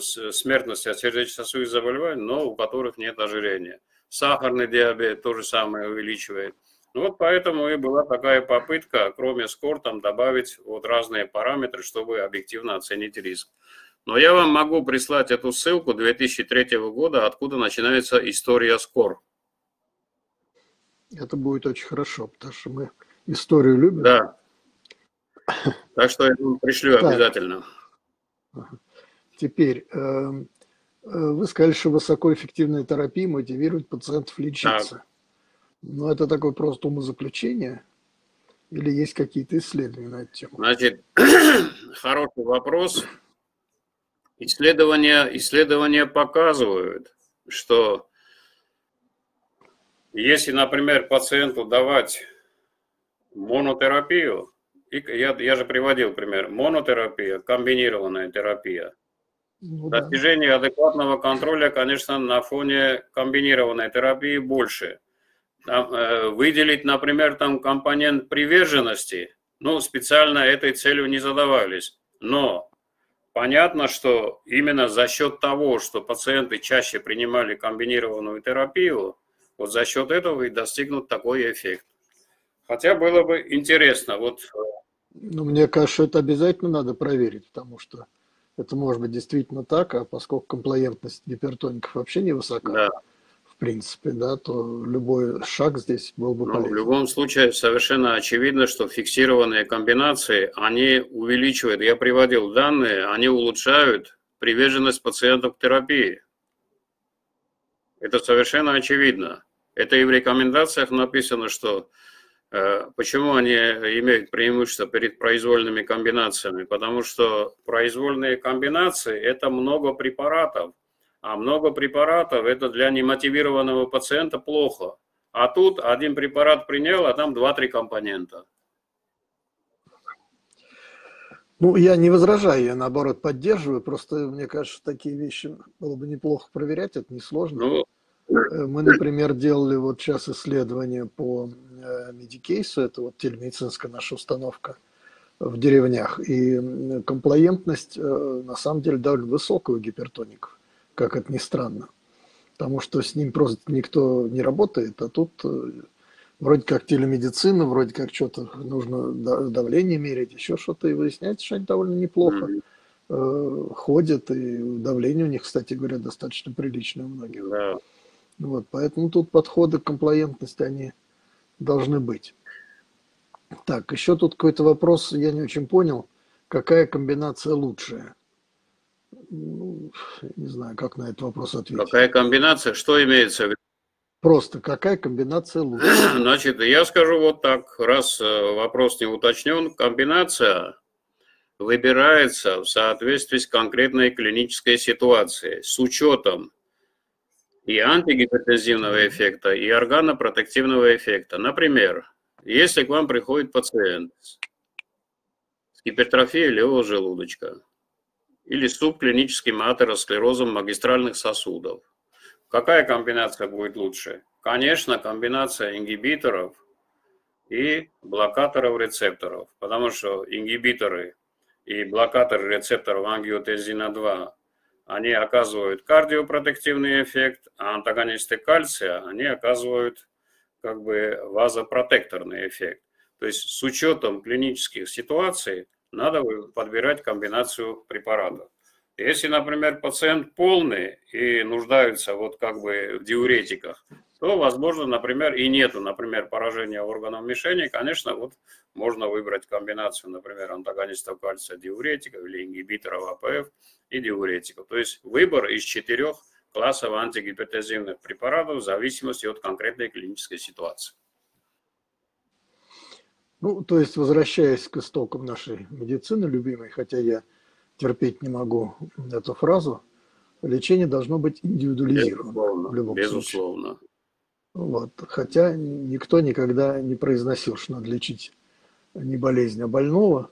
C: смертности от сердечно-сосудистых заболеваний, но у которых нет ожирения. Сахарный диабет то же самое увеличивает. Ну вот поэтому и была такая попытка, кроме скор, там добавить вот разные параметры, чтобы объективно оценить риск. Но я вам могу прислать эту ссылку 2003 года, откуда начинается история СКОР.
A: Это будет очень хорошо, потому что мы историю любим.
C: Да. Так что я вам пришлю так. обязательно.
A: Теперь, эм, э, вы сказали, что высокоэффективная терапия мотивирует пациентов лечиться. Так. Но это такое просто умозаключение или есть какие-то исследования на эту тему?
C: Значит, [clears throat] хороший вопрос. Исследования, исследования показывают, что если, например, пациенту давать монотерапию, и я, я же приводил пример, монотерапия, комбинированная терапия, ну, достижение да. адекватного контроля, конечно, на фоне комбинированной терапии больше. Там, э, выделить, например, там компонент приверженности, ну, специально этой целью не задавались, но Понятно, что именно за счет того, что пациенты чаще принимали комбинированную терапию, вот за счет этого и достигнут такой эффект. Хотя было бы интересно, вот... Э,
A: ну, мне кажется, это обязательно надо проверить, потому что это может быть действительно так, а поскольку комплаентность гипертоников вообще невысока, да принципе, да, то любой шаг здесь был бы полезен.
C: Ну, в любом случае совершенно очевидно, что фиксированные комбинации, они увеличивают, я приводил данные, они улучшают приверженность пациентов к терапии. Это совершенно очевидно. Это и в рекомендациях написано, что почему они имеют преимущество перед произвольными комбинациями. Потому что произвольные комбинации – это много препаратов а много препаратов, это для немотивированного пациента плохо. А тут один препарат принял, а там два-три компонента.
A: Ну, я не возражаю, я наоборот поддерживаю. Просто мне кажется, такие вещи было бы неплохо проверять, это несложно. Ну, э, Мы, например, делали вот сейчас исследование по медикейсу, это вот телемедицинская наша установка в деревнях. И комплаентность, э, на самом деле, довольно высокая у гипертоников как это ни странно. Потому что с ним просто никто не работает, а тут э, вроде как телемедицина, вроде как что-то нужно давление мерить, еще что-то, и выясняется, что они довольно неплохо mm-hmm. ходят, и давление у них, кстати говоря, достаточно приличное у многих.
C: Да.
A: Вот, поэтому тут подходы к комплаентности, они должны быть. Так, еще тут какой-то вопрос, я не очень понял, какая комбинация лучшая? Ну, не знаю, как на этот вопрос ответить.
C: Какая комбинация? Что имеется в виду?
A: Просто какая комбинация лучше? [clears throat]
C: Значит, я скажу вот так, раз э, вопрос не уточнен, комбинация выбирается в соответствии с конкретной клинической ситуацией, с учетом и антигипертензивного эффекта, и органопротективного эффекта. Например, если к вам приходит пациент с гипертрофией левого желудочка или субклиническим атеросклерозом магистральных сосудов, Какая комбинация будет лучше? Конечно, комбинация ингибиторов и блокаторов рецепторов, потому что ингибиторы и блокаторы рецепторов ангиотензина-2, они оказывают кардиопротективный эффект, а антагонисты кальция, они оказывают как бы вазопротекторный эффект. То есть с учетом клинических ситуаций надо подбирать комбинацию препаратов. Если, например, пациент полный и нуждается вот как бы в диуретиках, то, возможно, например, и нету, например, поражения органов мишени, конечно, вот можно выбрать комбинацию, например, антагонистов кальция диуретиков или ингибиторов АПФ и диуретиков. То есть выбор из четырех классов антигипертензивных препаратов в зависимости от конкретной клинической ситуации.
A: Ну, то есть, возвращаясь к истокам нашей медицины любимой, хотя я терпеть не могу эту фразу. Лечение должно быть индивидуализировано
C: безусловно, в любом безусловно.
A: случае. Вот. Хотя никто никогда не произносил, что надо лечить не болезнь, а больного.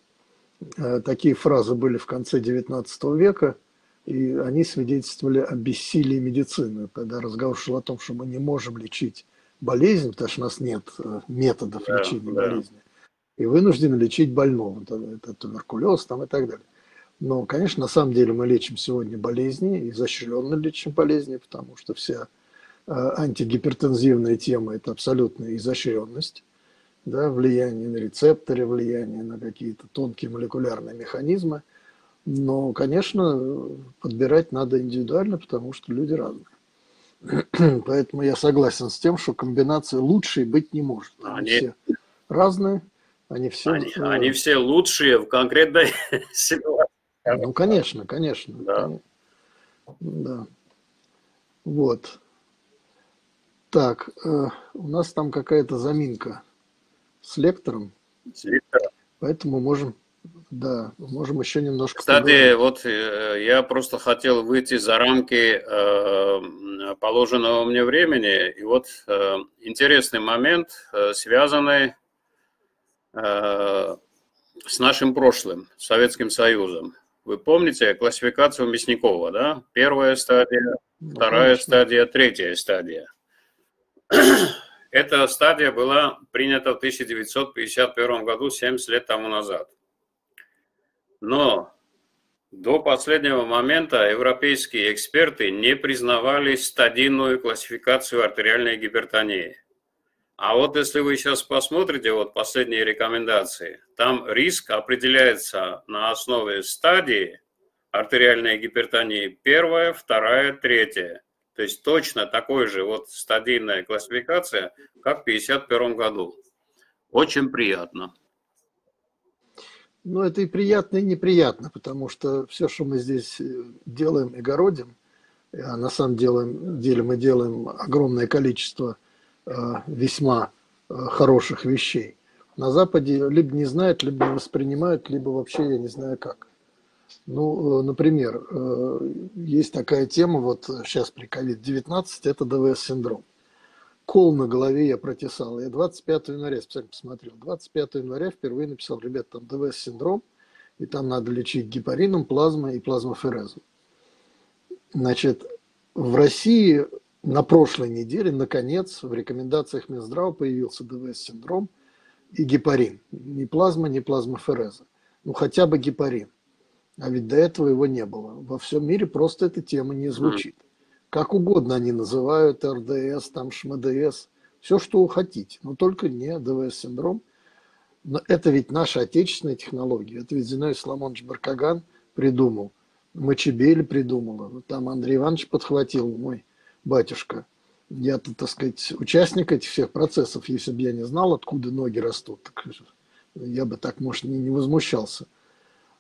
A: Э, такие фразы были в конце XIX века, и они свидетельствовали о бессилии медицины. Тогда разговор шел о том, что мы не можем лечить болезнь, потому что у нас нет э, методов да, лечения да. болезни. И вынуждены лечить больного. Это, туберкулез там, и так далее. Но, конечно, на самом деле мы лечим сегодня болезни, изощренно лечим болезни, потому что вся антигипертензивная тема – это абсолютная изощренность, да, влияние на рецепторы, влияние на какие-то тонкие молекулярные механизмы. Но, конечно, подбирать надо индивидуально, потому что люди разные. [clears throat] Поэтому я согласен с тем, что комбинации лучшей быть не может. Они, они все разные, они все...
C: Они, э, они все лучшие в конкретной [laughs] ситуации.
A: Ну, конечно, конечно. Да. да. Вот. Так, э, у нас там какая-то заминка с лектором. С лектором. Поэтому можем, да, можем еще немножко...
C: Кстати, поговорить. вот э, я просто хотел выйти за рамки э, положенного мне времени. И вот э, интересный момент, э, связанный э, с нашим прошлым, Советским Союзом. Вы помните классификацию Мясникова, да? Первая стадия, ну, вторая конечно. стадия, третья стадия. [clears throat] Эта стадия была принята в 1951 году, 70 лет тому назад. Но до последнего момента европейские эксперты не признавали стадийную классификацию артериальной гипертонии. А вот если вы сейчас посмотрите вот последние рекомендации, там риск определяется на основе стадии артериальной гипертонии первая, вторая, третья. То есть точно такой же вот стадийная классификация, как в 1951 году. Очень приятно.
A: Ну, это и приятно, и неприятно, потому что все, что мы здесь э, делаем и городим, а на самом деле мы делаем огромное количество Э, весьма э, хороших вещей. На Западе либо не знают, либо не воспринимают, либо вообще я не знаю как. Ну, э, например, есть такая тема, вот сейчас при COVID-19, это ДВС-синдром. Кол на голове я протесал. Я 25 января специально посмотрел. 25 января впервые написал, ребят, там ДВС-синдром, и там надо лечить гепарином, плазмой и плазмоферезом. Значит, в России на прошлой неделе, наконец, в рекомендациях Минздрава появился ДВС-синдром и гепарин. Ни плазма, ни плазмофереза. Ну, хотя бы гепарин. А ведь до этого его не было. Во всем мире просто эта тема не звучит. Как угодно они называют РДС, там ШМДС, все, что хотите, но только не ДВС-синдром. Но это ведь наша отечественная технология. Это ведь Зиной Соломонович Баркаган придумал. Мачебель придумала. Там Андрей Иванович подхватил, мой батюшка. Я-то, так сказать, участник этих всех процессов. Если бы я не знал, откуда ноги растут, так я бы так, может, не возмущался.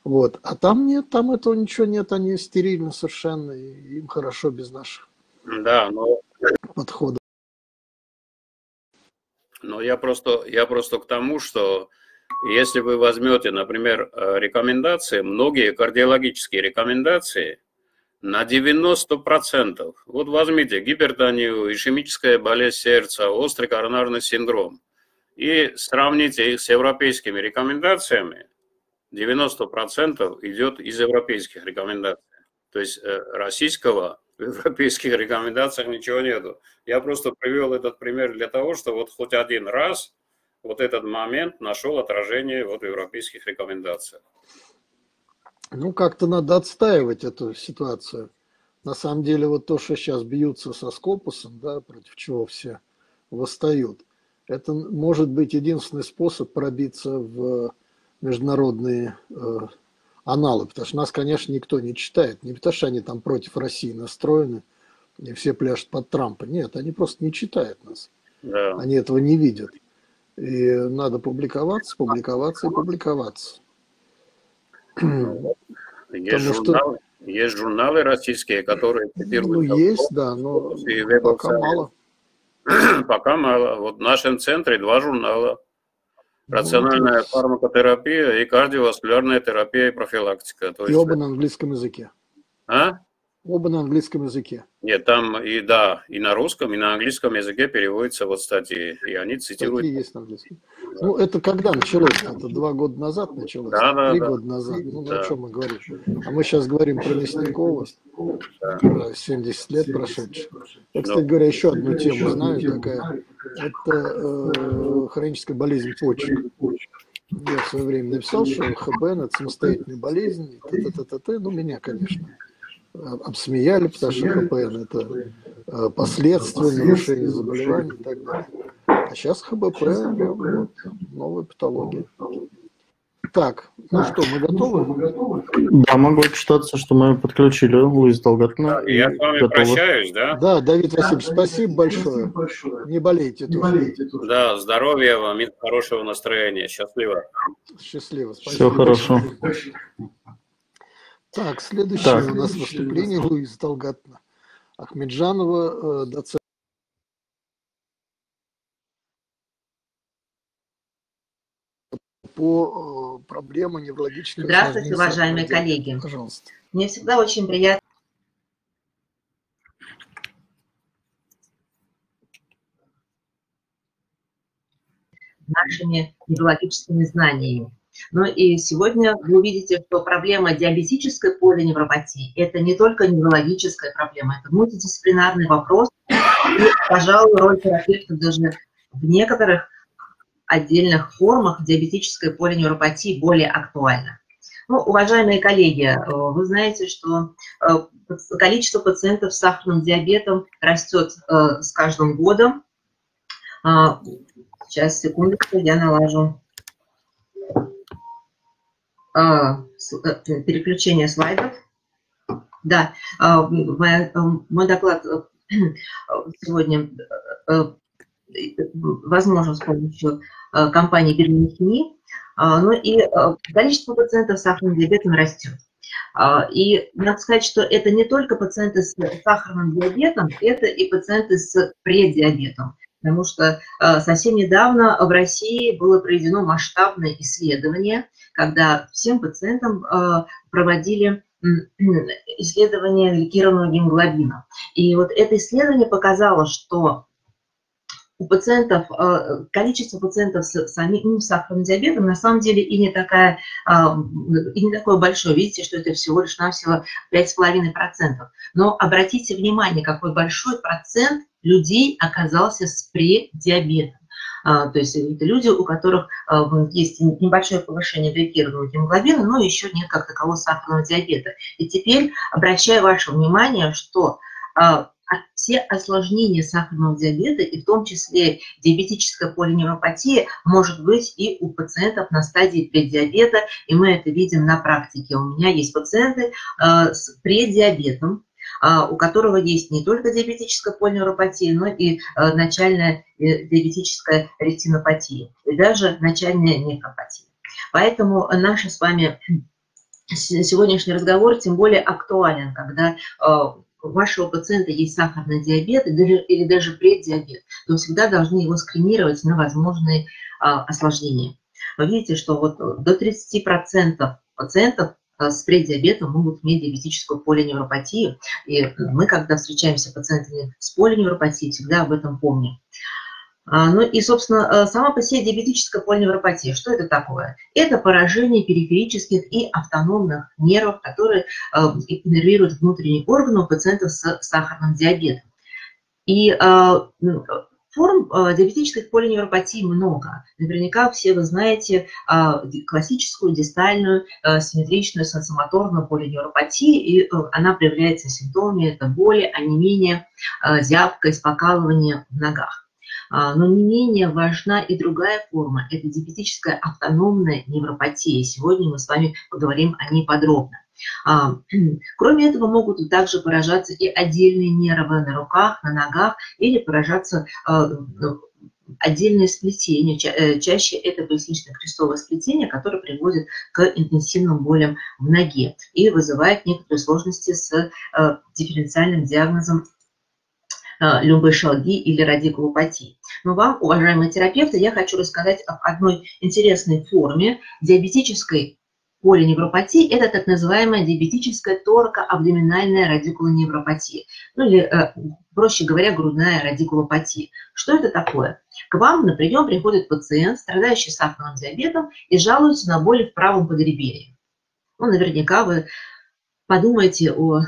A: Вот. А там нет, там этого ничего нет, они стерильны совершенно, и им хорошо без наших
C: да, но...
A: подходов.
C: Но я просто, я просто к тому, что если вы возьмете, например, э, рекомендации, многие кардиологические рекомендации на 90%, вот возьмите гипертонию, ишемическая болезнь сердца, острый коронарный синдром, и сравните их с европейскими рекомендациями, 90% идет из европейских рекомендаций. То есть э, российского в европейских рекомендациях ничего нету. Я просто привел этот пример для того, что вот хоть один раз вот этот момент нашел отражение вот в европейских рекомендациях.
A: Ну, как-то надо отстаивать эту ситуацию. На самом деле, вот то, что сейчас бьются со Скопусом, да, против чего все восстают, это может быть единственный способ пробиться в международные э, аналы, потому что нас, конечно, никто не читает, не потому что они там против России настроены, и все пляшут под Трампа. Нет, они просто не читают нас. Да. Они этого не видят. И надо публиковаться, публиковаться и публиковаться.
C: Есть журналы, что... есть журналы российские, которые
A: цитируют. Ну, есть, да, но пока мало. [clears throat]
C: Пока мало. Вот в нашем центре два журнала рациональная фармакотерапия и кардиоваскулярная терапия и профилактика.
A: То и оба на английском языке.
C: А?
A: Оба на английском языке.
C: Нет, там и да, и на русском, и на английском языке переводятся вот статьи, и они цитируют.
A: Статьи есть на английском. Да. Ну, это когда началось? Это два года назад началось? Да, да, Три да. года назад. Ну, да. о чем мы говорим? А мы сейчас говорим про Мясникова, да. 70 лет прошедших. Я, кстати говоря, еще одну тему знаю такая. Это э, хроническая болезнь почек. Я в свое время написал, что ХБ – это самостоятельная болезнь, т -т -т -т -т. ну, меня, конечно, обсмеяли, потому что ХПН – это э, последствия нарушения заболеваний и так далее. А сейчас ХБП вот, новая патология. Так, ну что, мы готовы?
D: Да, могу отчитаться, что мы подключили Луис Долготна.
C: Я с вами готовы. прощаюсь, да?
A: Да, Давид Васильевич, спасибо большое. Не болейте.
C: Не болейте тоже. Да, здоровья вам и хорошего настроения. Счастливо.
A: Счастливо. Спасибо.
D: Все хорошо.
A: Так, следующее так. у нас выступление Луиза Долгатна. Ахмеджанова, э, доцент. по э, проблемам неврологических
E: Здравствуйте, уважаемые коллеги.
A: Пожалуйста.
E: Мне всегда очень приятно нашими неврологическими знаниями. Ну и сегодня вы увидите, что проблема диабетической полиневропатии – это не только неврологическая проблема, это мультидисциплинарный вопрос. И, пожалуй, роль терапевта даже в некоторых отдельных формах диабетической полиневропатии более актуальна. Ну, уважаемые коллеги, э, вы знаете, что э, количество пациентов с сахарным диабетом растет э, с каждым годом. А, сейчас, секундочку, я налажу. А, э, переключение слайдов. Да, а, э, мой доклад э, [clears throat] сегодня возможен с помощью компании Берлинхимии. А, ну и количество пациентов с сахарным диабетом растет. И надо сказать, что это не только пациенты с сахарным диабетом, это и пациенты с предиабетом. Потому что совсем недавно в России было проведено масштабное исследование – когда всем пациентам э, проводили [clears throat] исследование ликированного гемоглобина. И вот это исследование показало, что у пациентов, э, количество пациентов с самим ну, сахарным диабетом на самом деле и не, такая, а, и не такое большое. Видите, что это всего лишь навсего 5,5%. Но обратите внимание, какой большой процент людей оказался с предиабетом. То есть это люди, у которых есть небольшое повышение гликированного гемоглобина, но еще нет как такового сахарного диабета. И теперь обращаю ваше внимание, что все осложнения сахарного диабета, и в том числе диабетическая полиневропатия, может быть и у пациентов на стадии преддиабета, и мы это видим на практике. У меня есть пациенты э, с преддиабетом, э, у которого есть не только диабетическая полиневропатия, но и э, начальная диабетическая ретинопатия, и даже начальная нефропатия. Поэтому наш с вами сегодняшний разговор тем более актуален, когда у вашего пациента есть сахарный диабет или даже преддиабет, то всегда должны его скринировать на возможные а, осложнения. Вы видите, что вот до 30% пациентов а, с преддиабетом могут иметь диабетическую полиневропатию. И мы, когда встречаемся с пациентами с полиневропатией, всегда об этом помним. А, ну и, собственно, э, сама по себе диабетическая полиневропатия, что это такое? Это поражение периферических и автономных нервов, которые э, иннервируют внутренние органы у пациентов с сахарным диабетом. И э, форм диабетической полиневропатии много. Наверняка все вы знаете классическую дистальную симметричную сенсомоторную полиневропатию, и она проявляется симптомами, это боли, онемение, зябкость, покалывание в ногах. А, но не менее важна и другая форма – это диабетическая автономная невропатия. Сегодня мы с вами поговорим о ней подробно. А, [clears throat] кроме этого, могут также поражаться и отдельные нервы на руках, на ногах или поражаться а, ну, отдельные сплетения. Э, чаще это пояснично-крестовое сплетение, которое приводит к интенсивным болям в ноге и вызывает некоторые сложности с э, дифференциальным диагнозом Э, люмбошалгии или радикулопатии. Но вам, уважаемые терапевты, я хочу рассказать об одной интересной форме диабетической полиневропатии. Это так называемая диабетическая торкоабдоминальная радикулоневропатия. Ну или, э, проще говоря, грудная радикулопатия. Что это такое? К вам на прием приходит пациент, страдающий сахарным диабетом, и жалуется на боли в правом подреберье. Ну, наверняка вы подумайте о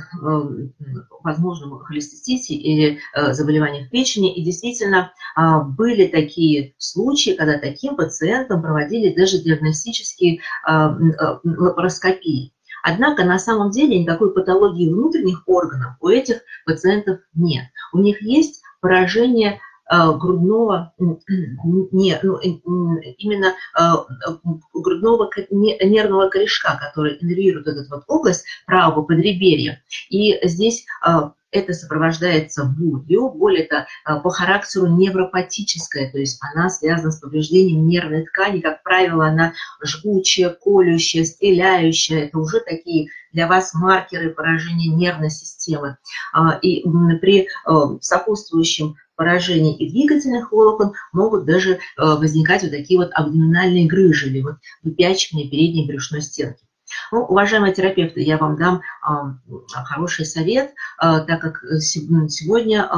E: возможном холецистите или э, заболеваниях печени. И действительно а, были такие случаи, когда таким пациентам проводили даже диагностические а, лапароскопии. Однако на самом деле никакой патологии внутренних органов у этих пациентов нет. У них есть поражение Э, грудного, не, ну, именно э, грудного нервного корешка, который иннервирует эту вот область правого подреберья. И здесь э, это сопровождается болью. Боль это по характеру невропатическая, то есть она связана с повреждением нервной ткани. Как правило, она жгучая, колющая, стреляющая. Это уже такие для вас маркеры поражения нервной системы. А, и при сопутствующем поражений и двигательных волокон могут даже возникать вот такие вот абдоминальные грыжи или вот выпячивание передней брюшной стенки. Ну, уважаемые терапевты, я вам дам хороший совет, а, так как сегодня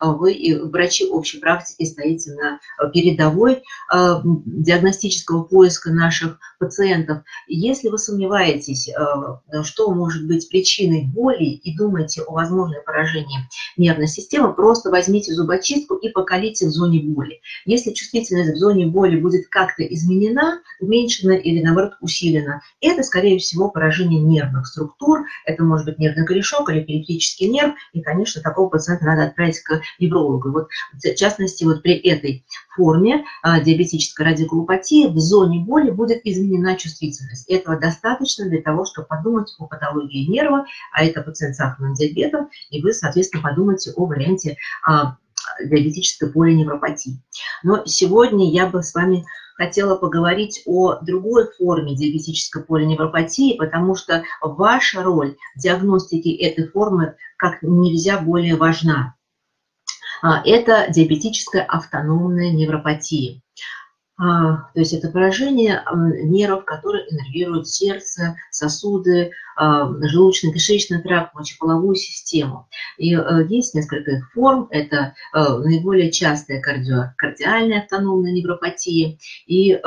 E: вы, врачи общей практики, стоите на передовой а, диагностического поиска наших пациентов. Если вы сомневаетесь, а, что может быть причиной боли и думаете о возможном поражении нервной системы, просто возьмите зубочистку и покалите в зоне боли. Если чувствительность в зоне боли будет как-то изменена, уменьшена или, наоборот, усилена, это, скорее всего, поражение нервных структур, это может быть нервный корешок или периферический нерв, и, конечно, такого пациента надо отправить к неврологу. Вот, в частности, вот при этой форме а, диабетической радикулопатии в зоне боли будет изменена чувствительность. Этого достаточно для того, чтобы подумать о патологии нерва, а это пациент с сахарным диабетом, и вы, соответственно, подумайте о варианте а, диабетической полиневропатии. Но сегодня я бы с вами хотела поговорить о другой форме диабетической полиневропатии, потому что ваша роль в диагностике этой формы как нельзя более важна. А, это диабетическая автономная невропатия. А, то есть это поражение нервов, которые иннервируют сердце, сосуды, а, желудочно-кишечный тракт, мочеполовую систему. И э, есть несколько их форм. Это э, наиболее частая кардио, кардиальная автономная невропатия и э,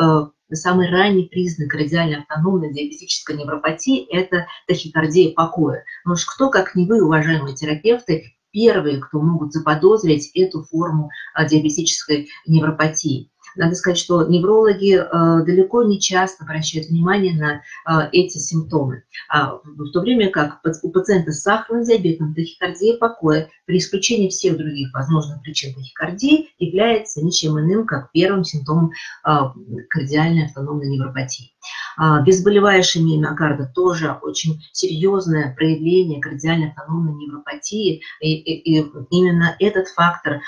E: самый ранний признак радиальной автономной диабетической невропатии – это тахикардия покоя. Потому что кто, как не вы, уважаемые терапевты, первые, кто могут заподозрить эту форму диабетической невропатии. Надо сказать, что неврологи э, далеко не часто обращают внимание на э, эти симптомы. А в то время как у пациента с сахарным диабетом тахикардия покоя при исключении всех других возможных причин тахикардии является ничем иным, как первым симптомом э, кардиальной автономной невропатии. А, Безболевая ишемия миокарда тоже очень серьезное проявление кардиальной автономной невропатии, и, и, и именно этот фактор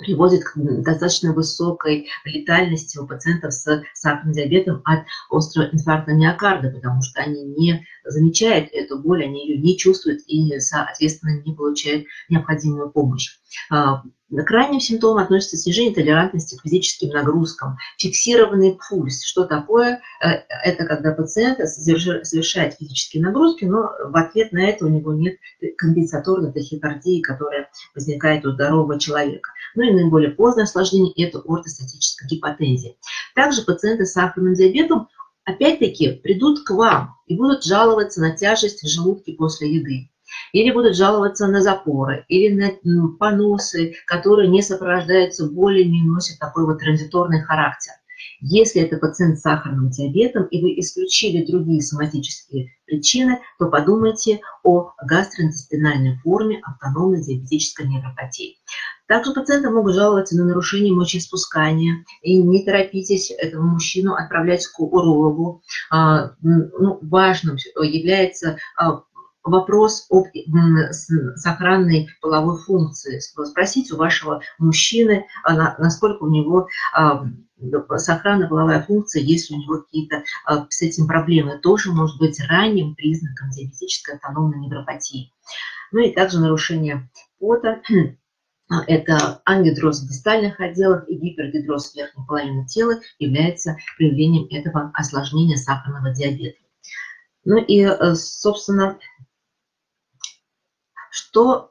E: приводит к достаточно высокой летальности у пациентов с сахарным диабетом от острого инфаркта миокарда, потому что они не замечают эту боль, они ее не чувствуют и, соответственно, не получают необходимую помощь. А, к крайним симптомам относится снижение толерантности к физическим нагрузкам, фиксированный пульс. Что такое? Э, это когда пациент совершает физические нагрузки, но в ответ на это у него нет компенсаторной тахикардии, которая возникает у здорового человека. Ну и наиболее позднее осложнение – это ортостатическая гипотензия. Также пациенты с сахарным диабетом опять-таки придут к вам и будут жаловаться на тяжесть в желудке после еды или будут жаловаться на запоры, или на поносы, которые не сопровождаются болью, не носят такой вот транзиторный характер. Если это пациент с сахарным диабетом, и вы исключили другие соматические причины, то подумайте о гастроинтестинальной форме автономной диабетической невропатии. Также пациенты могут жаловаться на нарушение мочеиспускания. И не торопитесь этого мужчину отправлять к урологу. А, ну, важным является а, вопрос об сохранной половой функции. Спросите у вашего мужчины, а, насколько у него сохранная половая функция, если у него какие-то с этим проблемы, тоже может быть ранним признаком диабетической автономной невропатии. Ну и также нарушение пота, а, [clears throat] это ангидроз в дистальных отделах и гипергидроз верхней половины тела является проявлением этого осложнения сахарного диабета. Ну и, э, собственно, что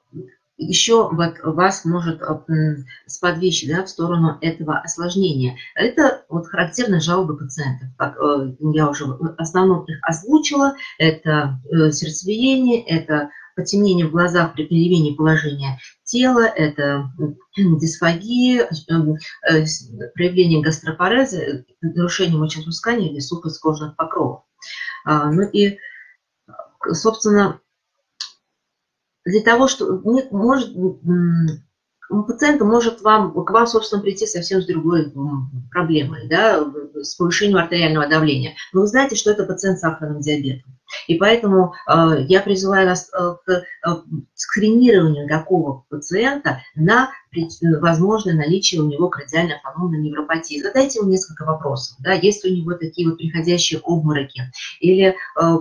E: еще вас может э, сподвичь да, в сторону этого осложнения. Это вот характерные жалобы пациентов. Как э, я уже в основном их озвучила. Это сердцебиение, это потемнение в глазах при перемене положения тела, это дисфагия, э, проявление гастропареза, нарушение мочеиспускания или сухость кожных покровов. А, ну и, собственно, для того, что может, пациент может вам, к вам, собственно, прийти совсем с другой проблемой, да, с повышением артериального давления. Но вы знаете, что это пациент с сахарным диабетом. И поэтому э, я призываю вас э, к э, скринированию такого пациента на возможное наличие у него кардиальной автономной невропатии. Задайте ему несколько вопросов. Да, есть у него такие вот приходящие обмороки или э,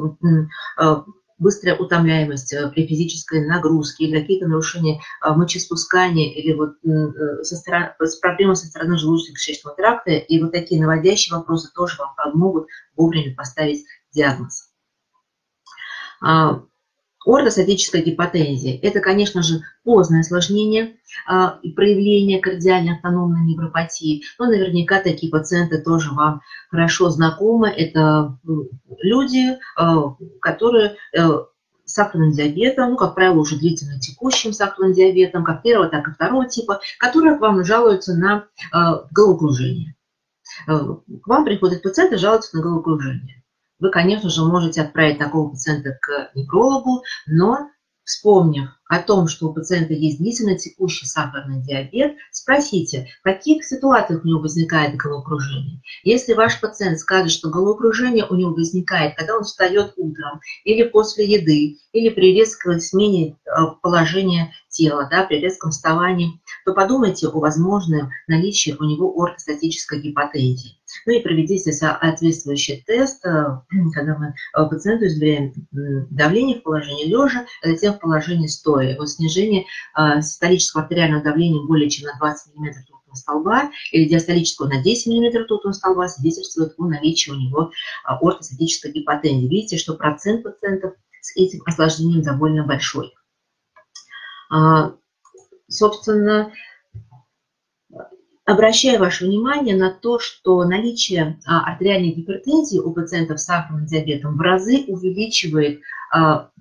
E: э, быстрая утомляемость э, при физической нагрузке или какие-то нарушения э, мочеиспускания или вот э, со стороны, проблемы со стороны желудочно-кишечного тракта. И вот такие наводящие вопросы тоже вам помогут вовремя поставить диагноз. Ортостатическая гипотензия – это, конечно же, поздное осложнение а, и проявление кардиальной автономной невропатии. Но наверняка такие пациенты тоже вам хорошо знакомы. Это люди, а, которые э, с сахарным диабетом, ну, как правило, уже длительно текущим сахарным диабетом, как первого, так и второго типа, которые к вам жалуются на головокружение. Э, к вам приходят пациенты жалуются на головокружение вы, конечно же, можете отправить такого пациента к неврологу, но вспомнив о том, что у пациента есть длительно текущий сахарный диабет, спросите, в каких ситуациях у него возникает головокружение. Если ваш пациент скажет, что головокружение у него возникает, когда он встает утром или после еды, или при резкой смене э, положения тела, да, при резком вставании, то подумайте о возможном наличии у него ортостатической гипотензии. Ну и проведите соответствующий тест, э, [clears throat] когда мы э, пациенту измеряем давление в положении лежа, а затем в положении стоя. Его снижение э, систолического артериального давления более чем на 20 мм ртутного столба или диастолического на 10 мм ртутного столба свидетельствует о наличии у него ортостатической гипотензии. Видите, что процент пациентов с этим осложнением довольно большой. А, собственно, Обращаю ваше внимание на то, что наличие а, артериальной гипертензии у пациентов с сахарным диабетом в разы увеличивает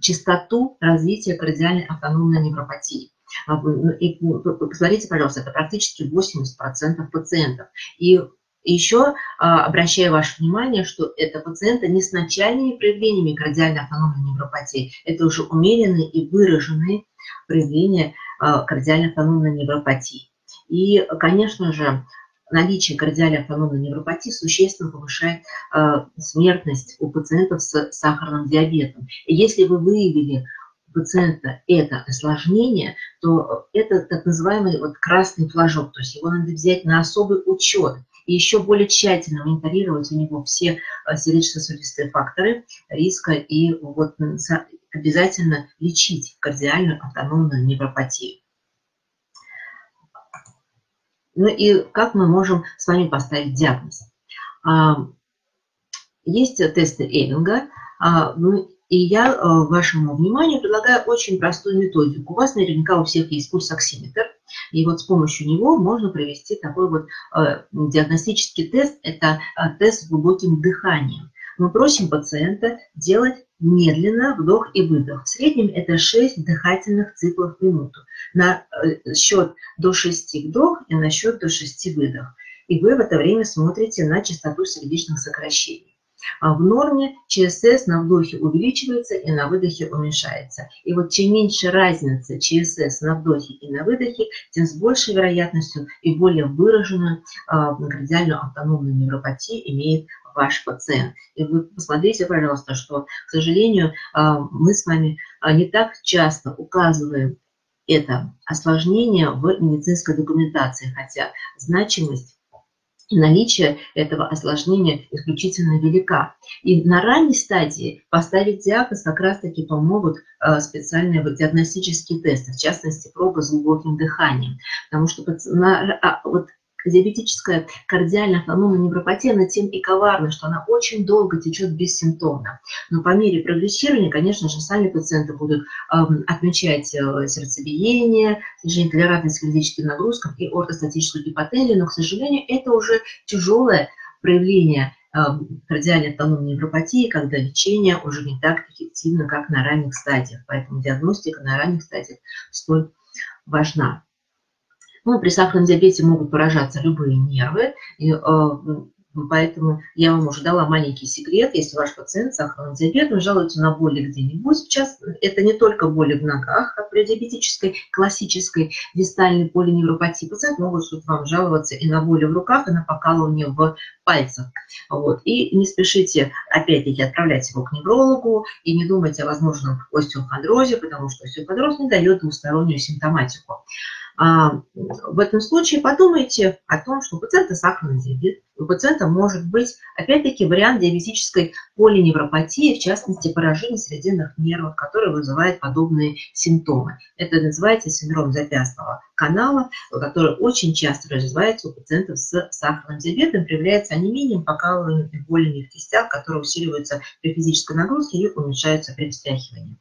E: частоту развития кардиальной автономной невропатии. Ну, и ну, посмотрите, пожалуйста, это практически 80% пациентов. И еще обращаю ваше внимание, что это пациенты не с начальными проявлениями кардиальной автономной невропатии, это уже умеренные и выраженные проявления кардиальной автономной невропатии. И, конечно же, наличие кардиальной автономной невропатии существенно повышает э, смертность у пациентов с сахарным диабетом. И если вы выявили у пациента это осложнение, то это так называемый вот красный флажок, то есть его надо взять на особый учет и еще более тщательно мониторировать у него все э, сердечно-сосудистые факторы риска и вот обязательно лечить кардиальную автономную невропатию. Ну и как мы можем с вами поставить диагноз? А, есть тесты Эвинга, а, ну, и я а, вашему вниманию предлагаю очень простую методику. У вас наверняка у всех есть пульсоксиметр, и вот с помощью него можно провести такой вот диагностический тест. Это тест с глубоким дыханием. Мы просим пациента делать медленно вдох и выдох. В среднем это 6 дыхательных циклов в минуту. На э, счет до 6 вдох и на счет до 6 выдох. И вы в это время смотрите на частоту сердечных сокращений. А в норме ЧСС на вдохе увеличивается и на выдохе уменьшается. И вот чем меньше разница ЧСС на вдохе и на выдохе, тем с большей вероятностью и более выраженную а, кардиальную автономную невропатию имеет ваш пациент. И вы посмотрите, пожалуйста, что, к сожалению, а, мы с вами а, не так часто указываем это осложнение в медицинской документации, хотя значимость наличие этого осложнения исключительно велика. И на ранней стадии поставить диагноз как раз-таки помогут а, специальные диагностические тесты, в частности, проба с глубоким дыханием. Потому что на, вот диабетическая кардиальная автономная невропатия, она тем и коварна, что она очень долго течет бессимптомно. Но по мере прогрессирования, конечно же, сами пациенты будут э, отмечать э, сердцебиение, снижение толерантности к физическим нагрузкам и ортостатическую гипотензию, но, к сожалению, это уже тяжелое проявление э, кардиальной автономной невропатии, когда лечение уже не так эффективно, как на ранних стадиях. Поэтому диагностика на ранних стадиях столь важна. Ну, при сахарном диабете могут поражаться любые нервы, и, э, Поэтому я вам уже дала маленький секрет. Если ваш пациент с сахарным диабетом жалуется на боли где-нибудь, сейчас это не только боли в ногах, как при диабетической классической дистальной полиневропатии. Пациент могут вам жаловаться и на боли в руках, и на покалывание в пальцах. Вот. И не спешите, опять-таки, отправлять его к неврологу, и не думайте о возможном остеохондрозе, потому что остеохондроз не дает двустороннюю симптоматику. А, в этом случае подумайте о том, что у пациента сахарный диабет, у пациента может быть, опять-таки, вариант диабетической полиневропатии, в частности, поражение срединных нервов, который вызывает подобные симптомы. Это называется синдром запястного канала, который очень часто развивается у пациентов с сахарным диабетом, проявляется анемией, покалыванием и болями в кистях, которые усиливаются при физической нагрузке и уменьшаются при встряхивании.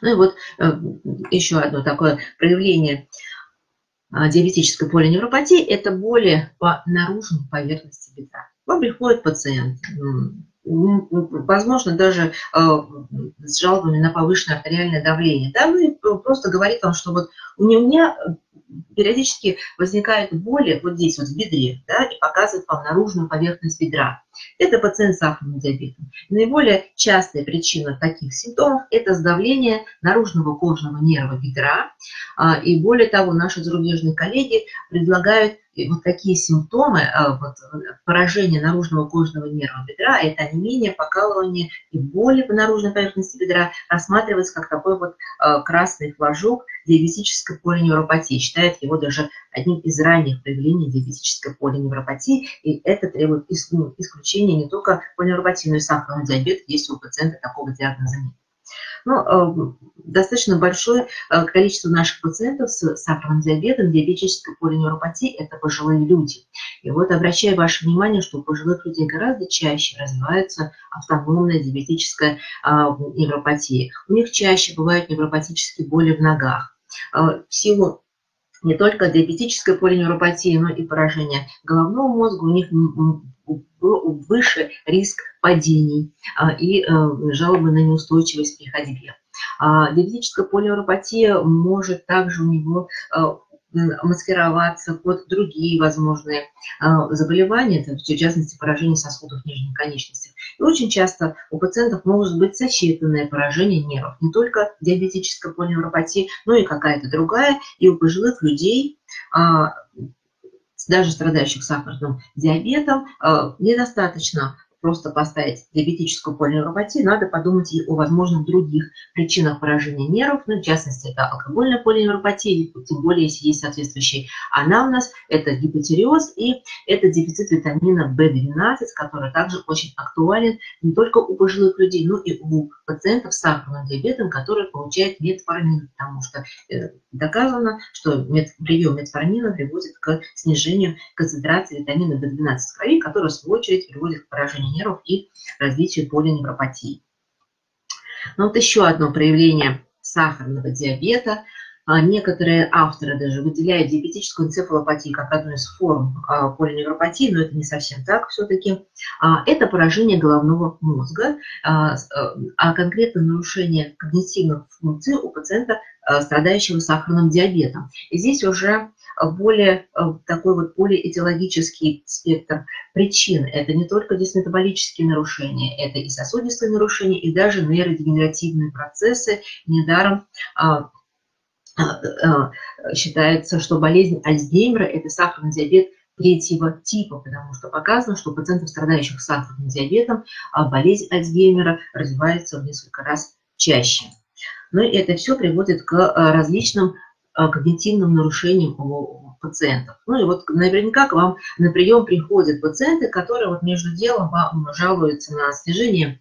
E: Ну и вот э, еще одно такое проявление а, диабетической полиневропатии – это боли по наружной поверхности бедра. Вам приходит пациент, возможно, даже а, с жалобами на повышенное артериальное давление, да, ну и просто говорит вам, что вот у меня периодически возникают боли вот здесь вот в бедре, да, и показывает вам наружную поверхность бедра. Это пациент с сахарным диабетом. Наиболее частая причина таких симптомов – это сдавление наружного кожного нерва бедра. А, и более того, наши зарубежные коллеги предлагают вот такие симптомы а, вот, поражения наружного кожного нерва бедра, это онемение, покалывание и боли по наружной поверхности бедра рассматривается как такой вот а, красный флажок диабетической полиневропатии. Считают его даже одним из ранних проявлений диабетической полиневропатии, и это требует исключения не только полиневропатии, но и сахарного диабета, если у пациента такого диагноза нет. Ну, э, достаточно большое э, количество наших пациентов с сахарным диабетом, диабетической полинeuропатией – это пожилые люди. И вот обращаю ваше внимание, что у пожилых людей гораздо чаще развивается автономная диабетическая а, невропатия. У них чаще бывают невропатические боли в ногах. Э, в силу не только диабетической полинeuропатии, но и поражения головного мозга, у них выше риск падений и жалобы на неустойчивость при ходьбе. Диабетическая полинeuропатия может также у него маскироваться под другие возможные заболевания, в частности поражение сосудов нижней конечности. И очень часто у пациентов может быть сочетанное поражение нервов, не только диабетическая полинeuропатия, но и какая-то другая. И у пожилых людей даже страдающих сахарным диабетом, недостаточно просто поставить диабетическую полинeuропатию, надо подумать и о возможных других причинах поражения нервов, ну, в частности, это алкогольная полинeuропатия, тем более, если есть соответствующий анамнез, это гипотереоз и это дефицит витамина В12, который также очень актуален не только у пожилых людей, но и у пациентов с сахарным диабетом, которые получают метформин, потому что э, доказано, что прием метформина приводит к снижению концентрации витамина В12 в крови, который, в свою очередь, приводит к поражению нервов и развитию полиневропатии. Но вот еще одно проявление сахарного диабета. А, некоторые авторы даже выделяют диабетическую энцефалопатию как одну из форм а, полиневропатии, но это не совсем так все-таки. А, это поражение головного мозга, а конкретно нарушение когнитивных функций у пациента, страдающего сахарным диабетом. И здесь уже более э, такой вот полиэтиологический спектр причин. Это не только дисметаболические нарушения, это и сосудистые нарушения, и даже нейродегенеративные процессы. Недаром а, а, а, считается, что болезнь Альцгеймера – это сахарный диабет третьего типа, потому что показано, что у пациентов, страдающих сахарным диабетом, болезнь Альцгеймера развивается в несколько раз чаще. Но ну это все приводит к различным когнитивным нарушениям у пациентов. Ну и вот наверняка к вам на прием приходят пациенты, которые вот между делом вам жалуются на снижение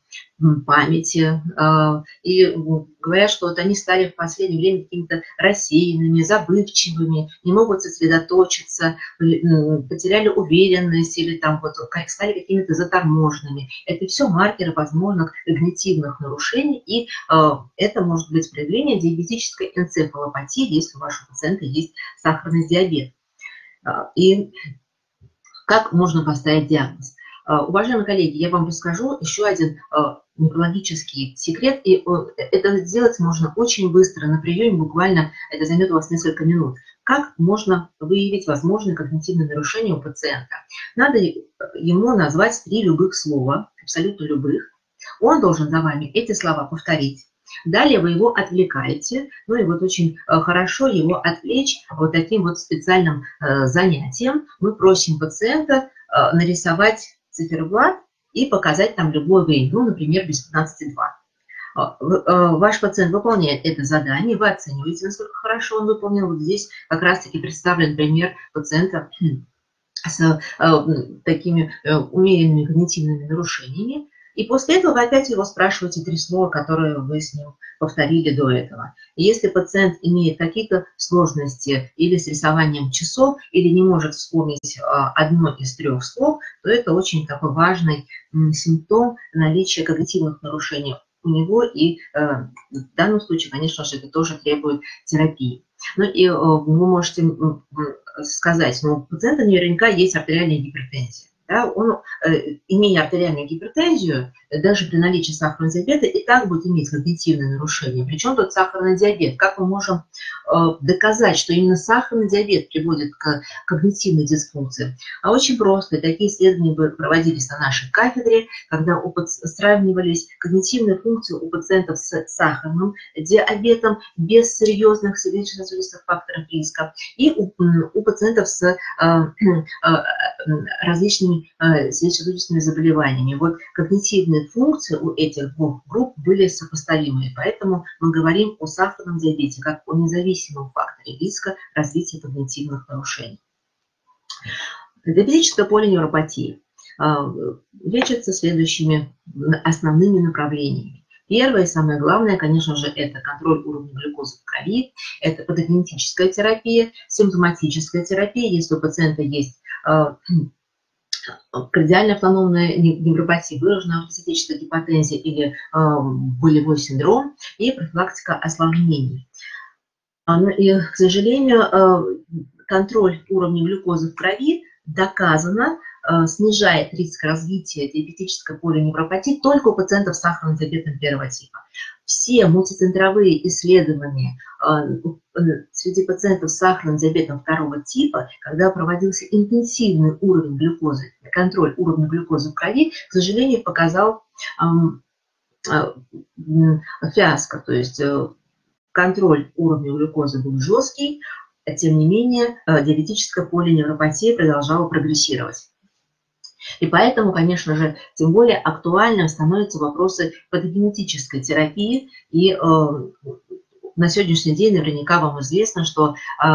E: памяти а, и говорят, что вот они стали в последнее время какими-то рассеянными, забывчивыми, не могут сосредоточиться, потеряли уверенность или там вот стали какими-то заторможенными. Это все маркеры возможных когнитивных нарушений, и а, это может быть проявление диабетической энцефалопатии, если у вашего пациента есть сахарный диабет. И как можно поставить диагноз? Уважаемые коллеги, я вам расскажу еще один неврологический секрет, и это сделать можно очень быстро, на приеме буквально это займет у вас несколько минут. Как можно выявить возможные когнитивные нарушения у пациента? Надо ему назвать три любых слова, абсолютно любых. Он должен за вами эти слова повторить. Далее вы его отвлекаете, ну и вот очень э, хорошо его отвлечь вот таким вот специальным э, занятием. Мы просим пациента э, нарисовать циферблат и показать там любое время, ну, например, без 15,2. А, а, ваш пациент выполняет это задание, вы оцениваете, насколько хорошо он выполнил. Вот здесь как раз-таки представлен пример пациента [clears throat] с а, такими э, умеренными когнитивными нарушениями. И после этого вы опять его спрашиваете три слова, которые вы с ним повторили до этого. И если пациент имеет какие-то сложности или с рисованием часов, или не может вспомнить а, одно из трех слов, то это очень такой важный симптом наличия когнитивных нарушений у него, и э, в данном случае, конечно же, это тоже требует терапии. Ну и э, вы можете сказать, ну, у пациента наверняка есть артериальная гипертензия да, он, э, имея артериальную гипертензию, даже при наличии сахарного диабета, и так будет иметь когнитивные нарушения. Причем тут сахарный диабет? Как мы можем э, доказать, что именно сахарный диабет приводит к когнитивной дисфункции? А очень просто. Такие исследования проводились на нашей кафедре, когда сравнивались когнитивные функции у пациентов с сахарным диабетом без серьезных сердечно-сосудистых факторов риска и у, у пациентов с э, различными э, сердечно-сосудистыми заболеваниями. Вот когнитивные функции у этих двух групп были сопоставимые, поэтому мы говорим о сахарном диабете как о независимом факторе риска развития когнитивных нарушений. Диабетическая полинeuропатия э, лечится следующими основными направлениями. Первое и самое главное, конечно же, это контроль уровня глюкозы в крови, это патогенетическая терапия, симптоматическая терапия, если у пациента есть э, кардиальная автономная невропатия, выраженная ортостатическая гипотензия или э, болевой синдром и профилактика осложнений. А, ну и, к сожалению, э, контроль уровня глюкозы в крови доказано снижает риск развития диабетической полиневропатии только у пациентов с сахарным диабетом первого типа. Все мультицентровые исследования среди пациентов с сахарным диабетом второго типа, когда проводился интенсивный уровень глюкозы, контроль уровня глюкозы в крови, к сожалению, показал фиаско, то есть контроль уровня глюкозы был жесткий, тем не менее э, диабетическая полиневропатия продолжала прогрессировать. И поэтому, конечно же, тем более актуальным становятся вопросы патогенетической терапии. И э, на сегодняшний день наверняка вам известно, что э,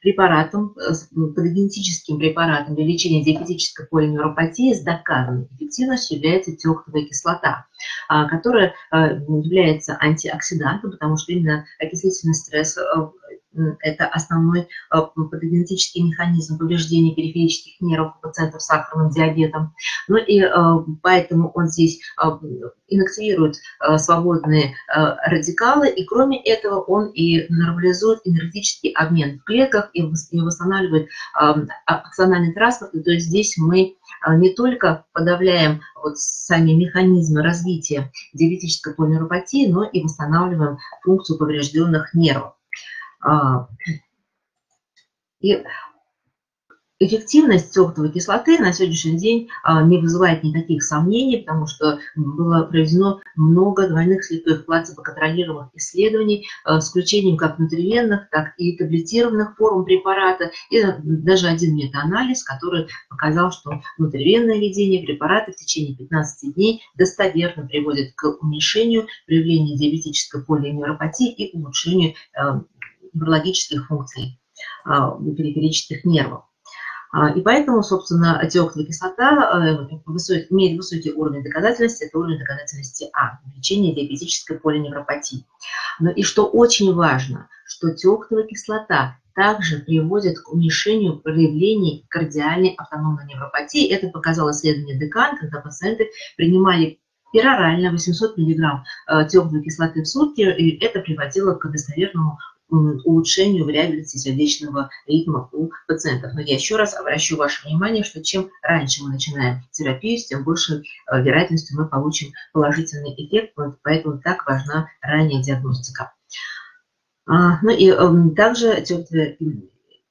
E: препаратом, э, патогенетическим препаратом для лечения диабетической полиневропатии с доказанной эффективностью является теоктовая кислота, а, которая является антиоксидантом, потому что именно окислительный стресс это основной э, патогенетический механизм повреждения периферических нервов у пациентов с сахарным диабетом. Ну и э, поэтому он здесь э, инактивирует свободные радикалы, и кроме этого он и нормализует энергетический обмен в клетках и восстанавливает акциональный транспорт. То есть здесь мы не только подавляем вот сами механизмы развития диабетической полинeuropатии, но и восстанавливаем функцию поврежденных нервов. А, и Эффективность теоктовой кислоты на сегодняшний день а, не вызывает никаких сомнений, потому что было проведено много двойных слепых плацебо-контролируемых исследований а, с включением как внутривенных, так и таблетированных форм препарата, и даже один метаанализ, который показал, что внутривенное введение препарата в течение 15 дней достоверно приводит к уменьшению проявления диабетической полиневропатии и улучшению неврологических функций а, периферических нервов. А, и поэтому, собственно, диоктовая кислота э, имеет высокий уровень доказательности, это уровень доказательности А, лечение диабетической полиневропатии. Но и что очень важно, что диоктовая кислота также приводит к уменьшению проявлений кардиальной автономной невропатии. Это показало исследование Декан, когда пациенты принимали перорально 800 мг теплой кислоты в сутки, и это приводило к достоверному улучшению вариабельности сердечного ритма у пациентов. Но я еще раз обращу ваше внимание, что чем раньше мы начинаем терапию, тем больше э, вероятностью мы получим положительный эффект, поэтому так важна ранняя диагностика. А, ну и эм, также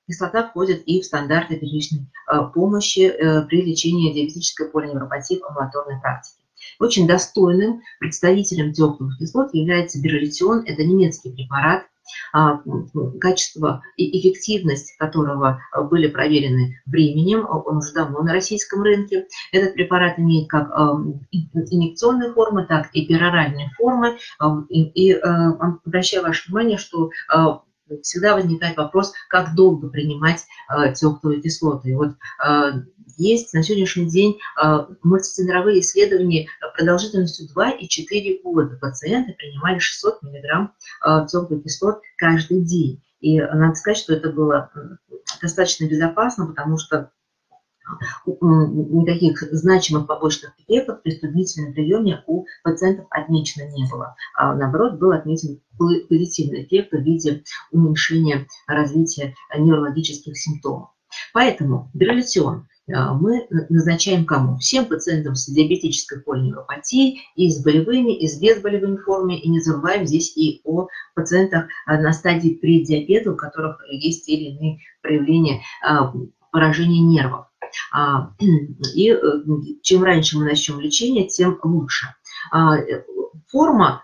E: кислота входит и в стандарты первичной э, помощи э, при лечении диабетической полиневропатии в амбулаторной практике. Очень достойным представителем теплых кислот является биролитион. Это немецкий препарат, качество и эффективность которого а, были проверены временем, а, он уже давно на российском рынке. Этот препарат имеет как инъекционные формы, так и пероральные формы. И обращаю ваше внимание, что всегда возникает вопрос, как долго принимать теоктовые кислоты. И вот есть на сегодняшний день а, мультицентровые исследования продолжительностью 2 и 4 года. Пациенты принимали 600 мг теплых кислот каждый день. И надо сказать, что это было достаточно безопасно, потому что никаких значимых побочных эффектов при студенческом приеме у пациентов отмечено не было. А наоборот, был отметен позитивный эффект в виде уменьшения развития неврологических симптомов. Поэтому биролитион а, мы назначаем кому? Всем пациентам с диабетической полиневропатией, и с болевыми, и с безболевыми формами. И не забываем здесь и о пациентах а, на стадии преддиабета, у которых есть те или иные проявления а, поражения нервов. И э, чем раньше мы начнем лечение, тем лучше. Форма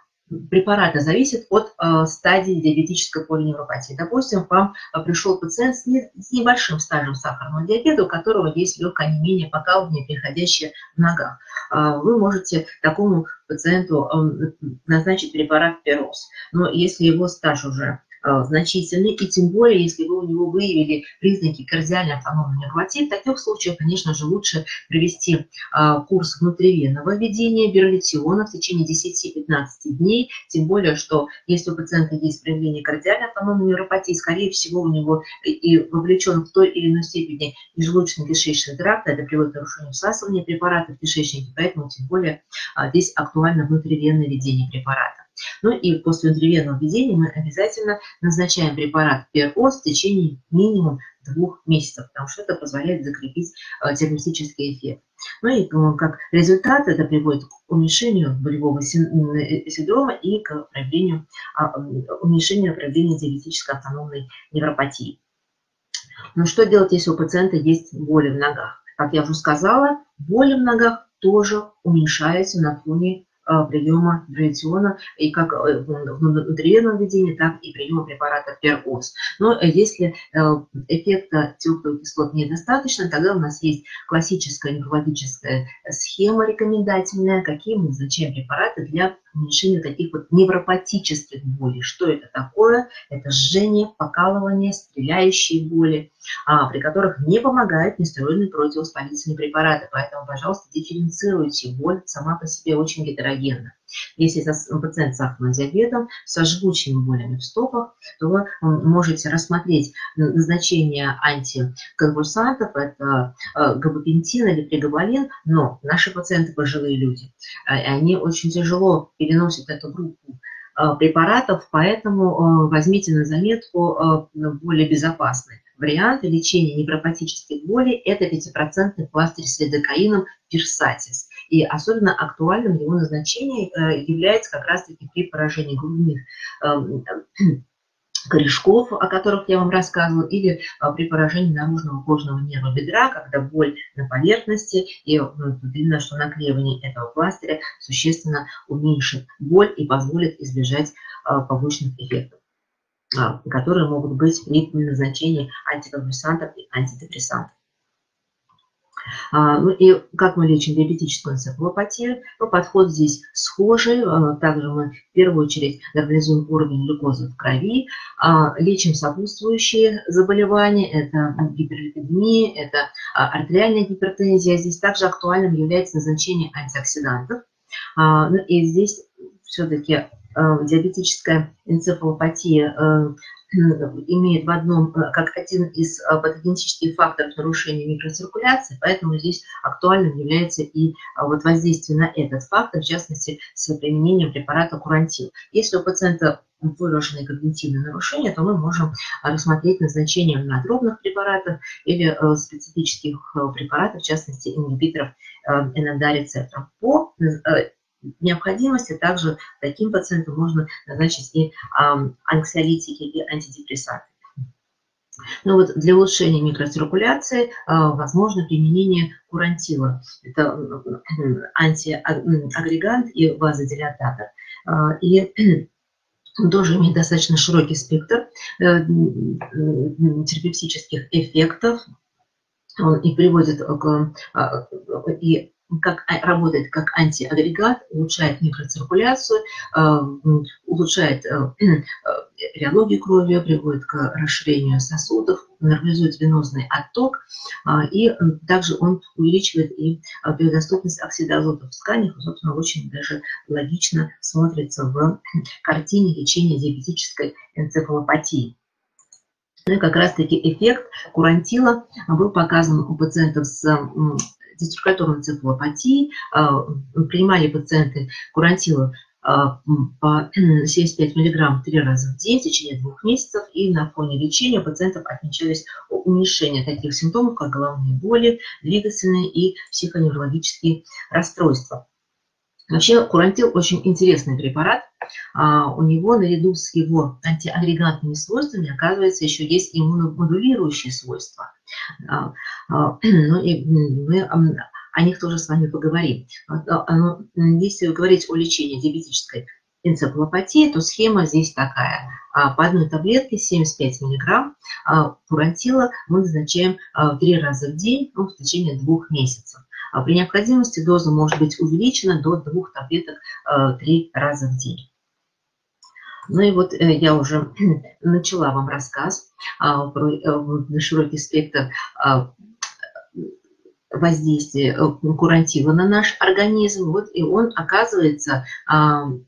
E: препарата зависит от э, стадии диабетической полиневропатии. Допустим, к вам э, пришел пациент с, не, с небольшим стажем сахарного диабета, у которого есть легкое онемение, покалывание, переходящее в ногах. Э, вы можете такому пациенту э, назначить препарат Перос. Но если его стаж уже Э, значительный, и тем более, если вы у него выявили признаки кардиальной автономной невропатии, в таких случаях, конечно же, лучше провести э, курс внутривенного введения биролитиона в течение 10-15 дней, тем более, что если у пациента есть проявление кардиальной автономной невропатии, скорее всего, у него и вовлечен в той или иной степени желудочно-кишечный тракт, это приводит к нарушению всасывания препарата в кишечнике, поэтому тем более э, здесь актуально внутривенное введение препарата. Ну и после внутривенного введения мы обязательно назначаем препарат ПРОС в течение минимум двух месяцев, потому что это позволяет закрепить э, диагностический эффект. Ну и э, как результат это приводит к уменьшению болевого э, синдрома и к проявлению, а, уменьшению проявления диабетической автономной невропатии. Но что делать, если у пациента есть боли в ногах? Как я уже сказала, боли в ногах тоже уменьшаются на фоне Э, приема дратиона и как э, в внутривенном введении, так и приема препарата Пероз. Но э, если эффекта теплых кислот недостаточно, тогда у нас есть классическая неврологическая схема рекомендательная, какие мы назначаем препараты для уменьшения таких вот невропатических болей. Что это такое? Это жжение, покалывание, стреляющие боли, а, при которых не помогают нестероидные противовоспалительные препараты. Поэтому, пожалуйста, дифференцируйте. Боль сама по себе очень гетерогенна. Если пациент с сахарным диабетом, со жгучими болями в стопах, то вы можете рассмотреть назначение антиконвульсантов, это э, габапентин или пригабалин, но наши пациенты пожилые люди, э, они очень тяжело переносят эту группу э, препаратов, поэтому возьмите на заметку более безопасный вариант лечения невропатических болей – это 5% пластырь с лидокаином Пирсатис. И особенно актуальным его назначение э, является как раз-таки при поражении грудных эм, [clears throat] корешков, о которых я вам рассказывала, или э, при поражении наружного кожного нерва бедра, когда боль на поверхности, и ну, видно, что наклеивание этого пластыря существенно уменьшит боль и позволит избежать э, побочных эффектов которые могут быть при назначении антиконвульсантов и антидепрессантов. А, ну и как мы лечим диабетическую энцефалопатию? Ну, подход здесь схожий. А, также мы в первую очередь нормализуем уровень глюкозы в крови, а, лечим сопутствующие заболевания, это гиперлипидемия, это артериальная гипертензия. Здесь также актуальным является назначение антиоксидантов. Ну и здесь все-таки диабетическая энцефалопатия имеет в одном, э, как один из э, патогенетических факторов нарушения микроциркуляции, поэтому здесь актуальным является и э, вот воздействие на этот фактор, в частности, с применением препарата курантил. Если у пациента выраженные когнитивные нарушения, то мы можем рассмотреть назначение надробных препаратов или специфических препаратов, в частности, ингибиторов НМДА-рецепторов. По необходимости также таким пациентам можно назначить и анксиолитики, и антидепрессанты. Но вот для улучшения микроциркуляции а, возможно применение курантила. Это антиагрегант и вазодилататор. А, и он тоже имеет достаточно широкий спектр э, терапевтических эффектов. Он и приводит к, а, и как, а, работает как антиагрегат, улучшает микроциркуляцию, э, улучшает э, э, реологию крови, приводит к расширению сосудов, нормализует венозный отток, и также он увеличивает и биодоступность оксидоазота в тканях, собственно, очень даже логично смотрится в картине лечения диабетической энцефалопатии. Ну и как раз-таки эффект курантила был показан у пациентов с дистрофикаторной энцефалопатии, а, принимали пациенты курантила а, по 75 мг три раза в день в течение двух месяцев, и на фоне лечения у пациентов отмечались уменьшение таких симптомов, как головные боли, двигательные и психоневрологические расстройства. Вообще курантил очень интересный препарат. А, у него наряду с его антиагрегатными свойствами, оказывается, еще есть иммуномодулирующие свойства. А, а, [clears throat] ну и мы о них тоже с вами поговорим. Если говорить о лечении диабетической энцефалопатии, то схема здесь такая. По одной таблетке 75 мг курантила мы назначаем три раза в день ну, в течение двух месяцев. А при необходимости доза может быть увеличена до двух таблеток э, три раза в день. Ну и вот э, я уже [clears throat] начала вам рассказ а, про э, широкий спектр а, воздействия курантива на наш организм. Вот, и он, оказывается,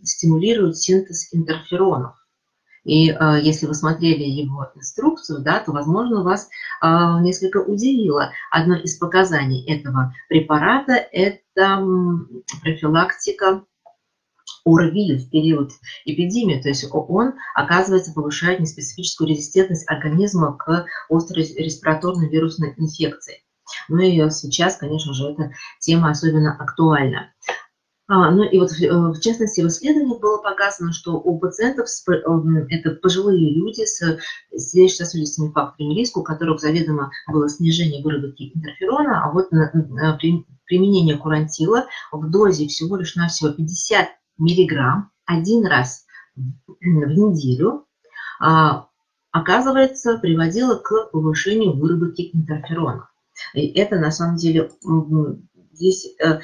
E: стимулирует синтез интерферонов. И э, если вы смотрели его инструкцию, да, то, возможно, вас э, несколько удивило. Одно из показаний этого препарата – это профилактика ОРВИ в период эпидемии, то есть он, оказывается, повышает неспецифическую резистентность организма к острой респираторной вирусной инфекции. Ну и сейчас, конечно же, эта тема особенно актуальна. А, ну и вот в э, частности в исследовании было показано, что у пациентов, с, эм, это пожилые люди с сердечно-сосудистыми факторами риска, у которых заведомо было снижение выработки интерферона, а вот на, на, при, применение курантила в дозе всего лишь навсего 50 миллиграмм один раз в неделю, а, оказывается, приводило к повышению выработки интерферона. И это на самом деле здесь э,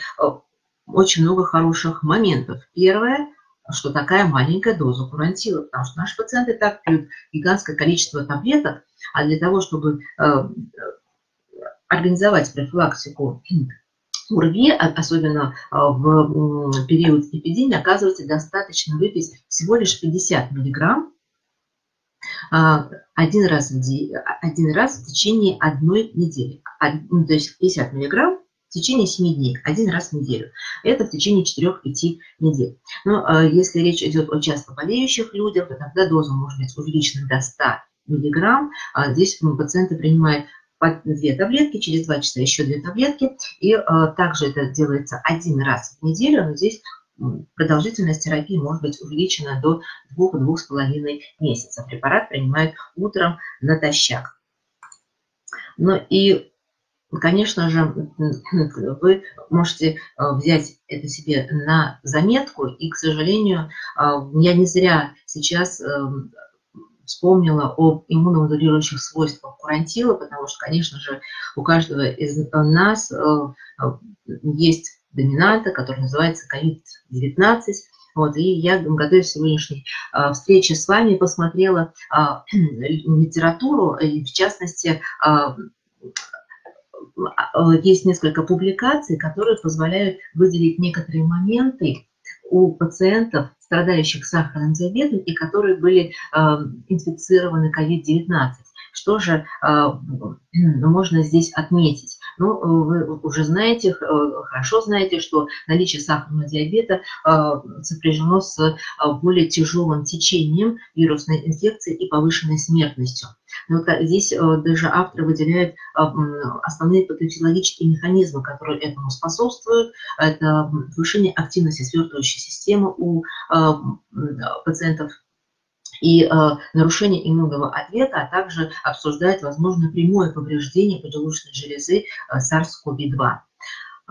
E: очень много хороших моментов. Первое, что такая маленькая доза курантила, потому что наши пациенты так пьют гигантское количество таблеток, а для того, чтобы э, организовать профилактику УРВИ, а, особенно э, в период эпидемии, оказывается, достаточно выпить всего лишь 50 миллиграмм один раз, в день, один раз в течение одной недели. Ну, то есть 50 миллиграмм в течение 7 дней, один раз в неделю. Это в течение 4-5 недель. Но э, если речь идет о часто болеющих людях, то тогда доза может быть увеличена до 100 миллиграмм. А здесь пациенты принимают по две таблетки, через два часа еще две таблетки. И э, также это делается один раз в неделю, но здесь продолжительность терапии может быть увеличена до 2-2,5 месяцев. Препарат принимают утром натощак. Ну и Конечно же, вы можете э, взять это себе на заметку, и, к сожалению, э, я не зря сейчас э, вспомнила об иммуномодулирующих свойствах курантила, потому что, конечно же, у каждого из нас есть доминанта, которая называется COVID-19, вот, и я, готовясь к сегодняшней встрече с вами, посмотрела [clears throat] литературу, и в частности, есть несколько публикаций, которые позволяют выделить некоторые моменты у пациентов, страдающих сахарным диабетом и которые были э, инфицированы COVID-19. Что же э, можно здесь отметить? Ну, вы уже знаете, хорошо знаете, что наличие сахарного диабета сопряжено с более тяжелым течением вирусной инфекции и повышенной смертностью. Но вот здесь э, даже авторы выделяют э, основные патофизиологические механизмы, которые этому способствуют. Это повышение активности свертывающей системы у э, пациентов и э, нарушение иммунного ответа, а также обсуждает возможное прямое повреждение поджелудочной железы э, SARS-CoV-2.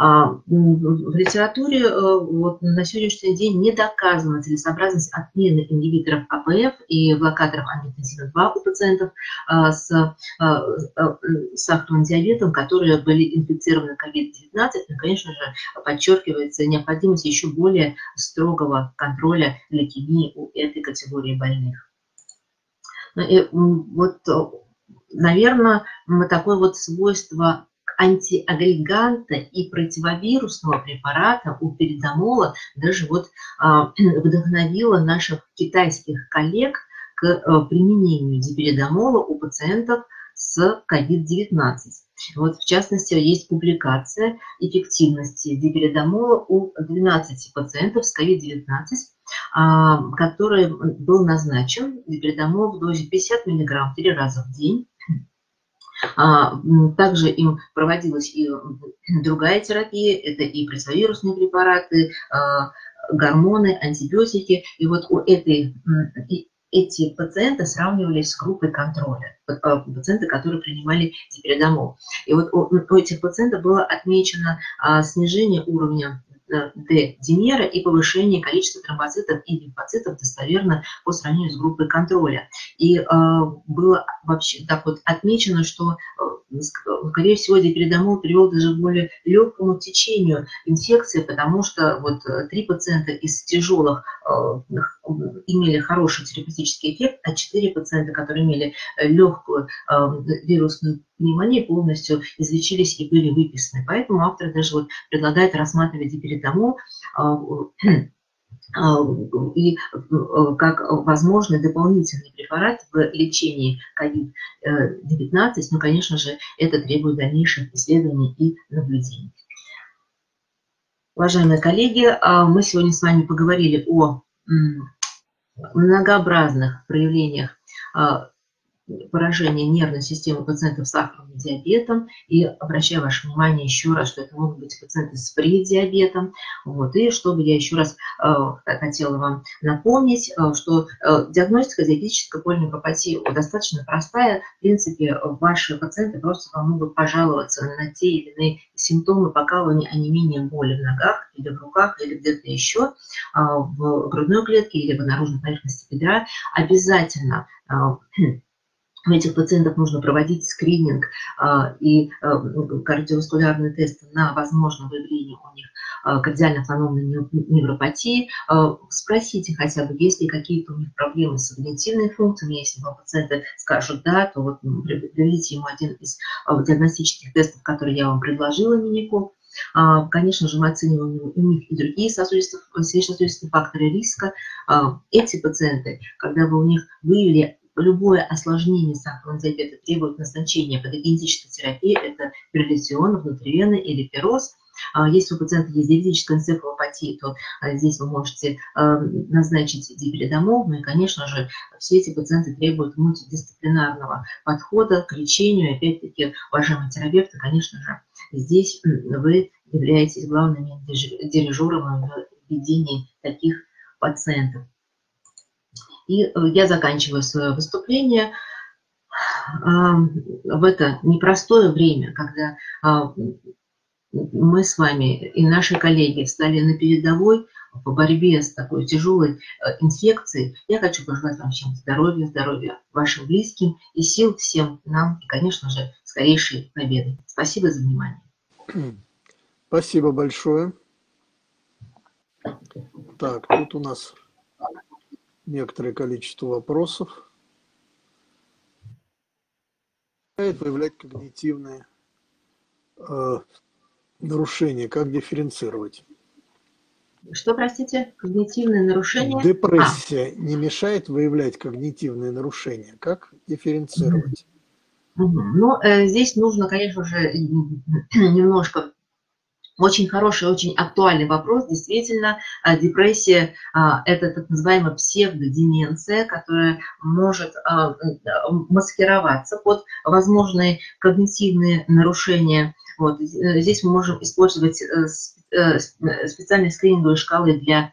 E: А, в литературе э, вот, на сегодняшний день не доказана целесообразность отмены ингибиторов АПФ и блокаторов ангиотенсина-2 у пациентов а, с а, сахарным диабетом, которые были инфицированы COVID-19. И, конечно же, подчеркивается необходимость еще более строгого контроля лейкемии у этой категории больных. Ну и вот, наверное, такое вот свойство антиагреганта и противовирусного препарата у передомола даже вот а, [clears throat] вдохновило наших китайских коллег к а, применению диперидомола у пациентов с COVID-19. Вот, в частности, есть публикация эффективности диперидомола у 12 пациентов с COVID-19, а, который был назначен диперидомол в дозе 50 мг 3 раза в день также им проводилась и другая терапия, это и противовирусные препараты, а, гормоны, антибиотики. И вот у этой, эти пациенты сравнивались с группой контроля, а, пациенты, которые принимали диперидомол. И вот у, у этих пациентов было отмечено снижение уровня D-димера и повышение количества тромбоцитов и лимфоцитов достоверно по сравнению с группой контроля. И э, было вообще так вот отмечено, что э, скорее всего, диперидомол привел даже к более легкому течению инфекции, потому что вот э, три пациента из тяжелых э, имели хороший терапевтический эффект, а четыре пациента, которые имели э, легкую э, вирусную пневмонии полностью излечились и были выписаны. Поэтому авторы даже вот предлагают рассматривать диперитомол а, [clears throat] а, и э, как возможный дополнительный препарат в лечении COVID-19, но, конечно же, это требует дальнейших исследований и наблюдений. Уважаемые коллеги, а, мы сегодня с вами поговорили о многообразных проявлениях поражение нервной системы пациентов с сахарным диабетом. И обращаю ваше внимание еще раз, что это могут быть пациенты с предиабетом. Вот. И чтобы я еще раз э, хотела вам напомнить, э, что э, диагностика диабетической полиневропатии достаточно простая. В принципе, ваши пациенты просто вам могут пожаловаться на те или иные симптомы покалывания, а не менее боли в ногах или в руках или где-то еще, э, в грудной клетке или в наружной поверхности бедра. Обязательно э, [clears throat] у этих пациентов нужно проводить скрининг а, и а, кардиоваскулярные тесты на возможное выявление у них а, кардиально-автономной невропатии. А, спросите хотя бы, есть ли какие-то у них проблемы с когнитивной функцией. Если вам пациенты скажут «да», то вот приведите ему один из диагностических тестов, который я вам предложила, Миникоп. Конечно же, мы оцениваем у них и другие сердечно-сосудистые факторы риска. Эти пациенты, когда вы у них выявили любое осложнение сахарного диабета требует назначения патогенетической терапии, это перелесион, внутривенный или пироз. А если у пациента есть диабетическая энцефалопатия, то а, здесь вы можете а, назначить диперидомол. Ну и, конечно же, все эти пациенты требуют мультидисциплинарного подхода к лечению. Опять-таки, уважаемые терапевты, конечно же, здесь вы являетесь главными дирижерами в ведении таких пациентов. И э, я заканчиваю свое выступление в это непростое время, когда а, мы с вами и наши коллеги стали на передовой по борьбе с такой тяжелой э, инфекцией, я хочу пожелать вам всем здоровья, здоровья вашим близким и сил всем нам, и, конечно же, скорейшей победы. Спасибо за внимание.
A: Спасибо большое. Так, тут у нас некоторое количество вопросов. Выявлять когнитивные э, нарушения, как дифференцировать.
E: Что, простите, когнитивные нарушения?
A: Депрессия а. не мешает выявлять когнитивные нарушения. Как дифференцировать?
E: Ну, э, здесь нужно, конечно же, [clears throat] немножко очень хороший, очень актуальный вопрос. Действительно, а, депрессия а, – это так называемая псевдодеменция, которая может а, маскироваться под возможные когнитивные нарушения. Вот. Э, здесь мы можем использовать э, Э, э, специальной скрининговой шкалы для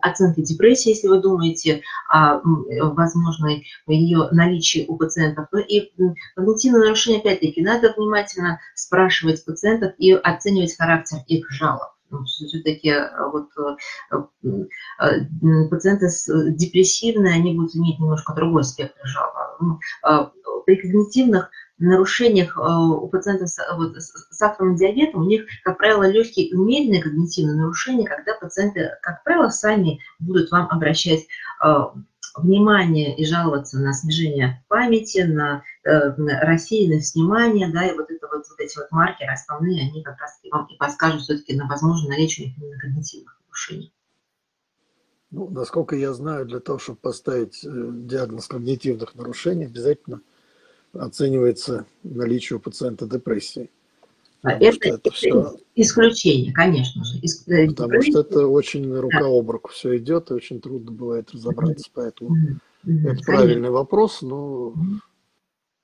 E: оценки депрессии, если вы думаете о возможной ее наличии у пациентов. Ну и когнитивные нарушения, опять-таки, надо внимательно спрашивать пациентов и оценивать характер их жалоб. Ну, Все-таки э, вот, пациенты депрессивные, они будут иметь немножко другой спектр жалоб. При когнитивных нарушениях э, у пациентов с, вот, с сахарным диабетом, у них, как правило, легкие и умеренные когнитивные нарушения, когда пациенты, как правило, сами будут вам обращать э, внимание и жаловаться на снижение памяти, на, э, на рассеянность внимания, да, и вот это вот, вот эти вот маркеры основные, они как раз вам и подскажут все-таки на возможное наличие именно когнитивных нарушений.
A: Ну, насколько я знаю, для того, чтобы поставить диагноз когнитивных нарушений, обязательно – оценивается наличие у пациента депрессии.
E: А это, это все... исключение, конечно же. Ис...
A: Э, Потому что это очень рука об руку все идет, и очень трудно бывает разобраться. Поэтому mm-hmm. это правильный вопрос, но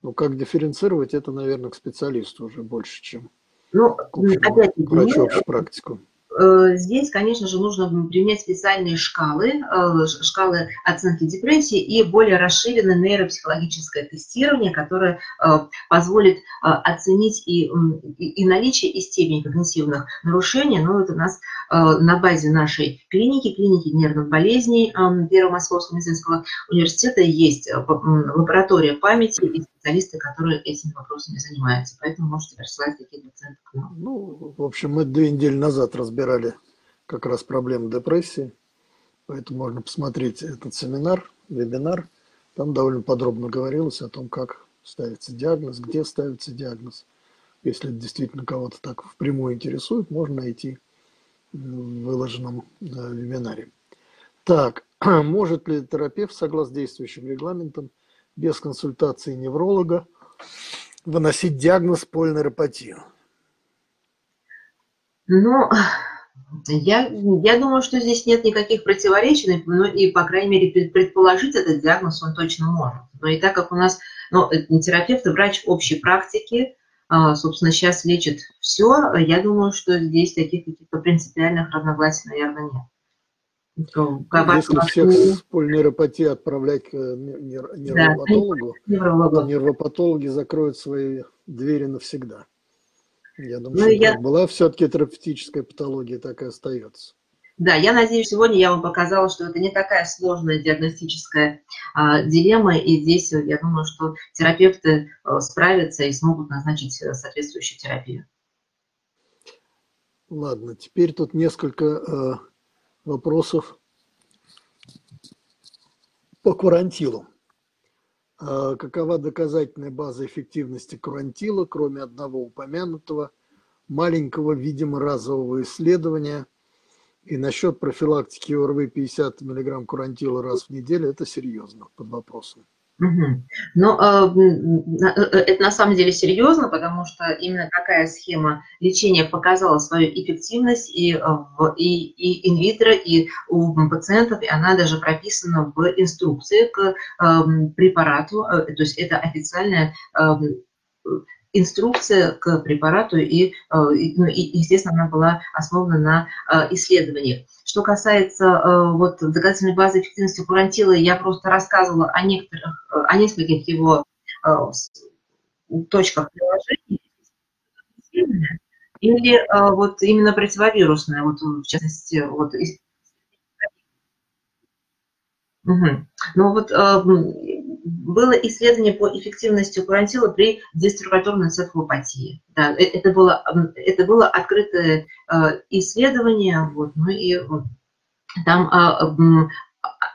A: ну, как дифференцировать, это, наверное, к специалисту уже больше, чем ну, к врачу общую практику.
E: Э, здесь, конечно же, нужно применять специальные шкалы, э, шкалы оценки депрессии и более расширенное нейропсихологическое тестирование, которое э, позволит оценить и, и наличие, и степень когнитивных нарушений. Но это у нас на базе нашей клиники, клиники нервных болезней Первого Московского медицинского университета есть лаборатория памяти и специалисты, которые этими вопросами занимаются. Поэтому можете присылать такие пациенты к нам.
A: Ну, в общем, мы две недели назад разбирали как раз проблему депрессии, поэтому можно посмотреть этот семинар, вебинар. Там довольно подробно говорилось о том, как ставится диагноз, где ставится диагноз. Если это действительно кого-то так впрямую интересует, можно найти в выложенном э, вебинаре. Так, [clears throat] может ли терапевт, согласно действующим регламентам, без консультации невролога выносить диагноз полинeuропатию?
E: Ну, Я, я думаю, что здесь нет никаких противоречий, но и, по крайней мере, предположить этот диагноз он точно может. Но и так как у нас ну, терапевт и врач общей практики, а, собственно, сейчас лечит все, я думаю, что здесь таких каких-то принципиальных разногласий, наверное, нет.
A: Если всех с полинейропатией отправлять к нервопатологу, да, то нервопатологи закроют свои двери навсегда. Я думаю, ну, что я... была все-таки терапевтическая патология, так и остается.
E: Да, я надеюсь, сегодня я вам показала, что это не такая сложная диагностическая а, дилемма, и здесь я думаю, что терапевты а, справятся и смогут назначить э, соответствующую терапию.
A: Ладно, теперь тут несколько вопросов по курантилу. А какова доказательная база эффективности курантила, кроме одного упомянутого маленького, видимо, разового исследования – и насчет профилактики ОРВИ 50 мг курантила раз в неделю, это серьезно, под вопросом.
E: Ну, это на самом деле серьезно, потому что именно такая схема лечения показала свою эффективность и, и, и инвитро, и у пациентов, и она даже прописана в инструкции к препарату, то есть это официальная инструкция к препарату, и, э, ну, и, естественно, она была основана на э, исследованиях. Что касается э, вот, доказательной базы эффективности курантила, я просто рассказывала о некоторых, о нескольких его точках приложения, или вот именно противовирусная, вот в частности, вот Угу. Ну вот было исследование по эффективности курантила при дистрибуторной энцефалопатии. Да, э, это, было, это было открытое э, исследование, вот, ну и там а,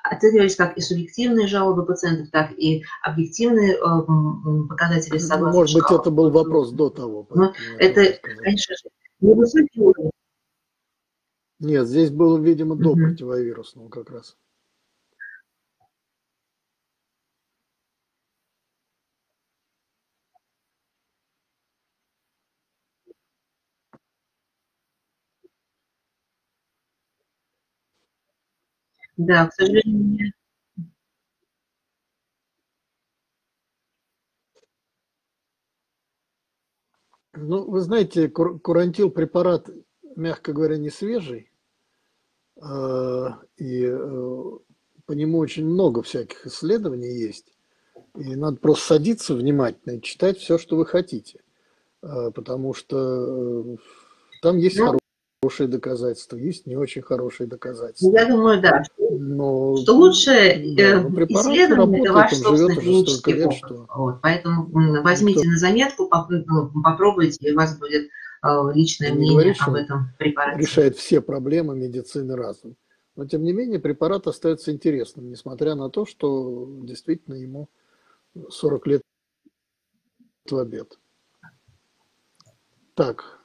E: оценивались как и субъективные жалобы пациентов, так и объективные э, показатели
A: ну, согласно Может быть, это был вопрос до того.
E: Но это, конечно же, невысокий уровень.
A: Нет, здесь было, видимо, до противовирусного как раз.
E: Да, к сожалению.
A: Ну, вы знаете, курантил препарат, мягко говоря, не свежий. А, и э, по нему очень много всяких исследований есть. И надо просто садиться внимательно и читать все, что вы хотите. А, потому что э, там есть ну, хорошие доказательства, есть не очень хорошие доказательства.
E: Я думаю, да. Но, что лучше да, ну, исследование – это ваш собственный клинический опыт. Что... Вот, поэтому возьмите Никто... на заметку, ну, попробуйте, и у вас будет э, личное мнение говорит, об этом препарате.
A: Решает все проблемы медицины разом. Но, тем не менее, препарат остается интересным, несмотря на то, что действительно ему 40 лет в обед. Так,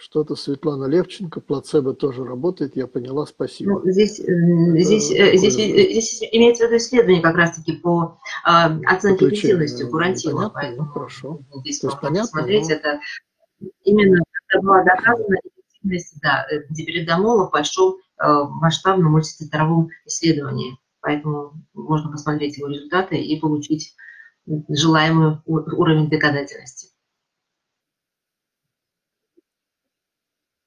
A: что-то Светлана Левченко, плацебо тоже работает, я поняла, спасибо.
E: Ну, здесь, здесь, э, здесь, здесь имеется в виду исследование как раз-таки по э, оценке эффективности курантила.
A: Ну, поэтому ну, хорошо.
E: Здесь То есть понятно, посмотреть, но... это именно когда была доказана эффективность да, диберидомола в большом э, масштабном мультицентровом исследовании. Поэтому можно посмотреть его результаты и получить желаемый уровень доказательности.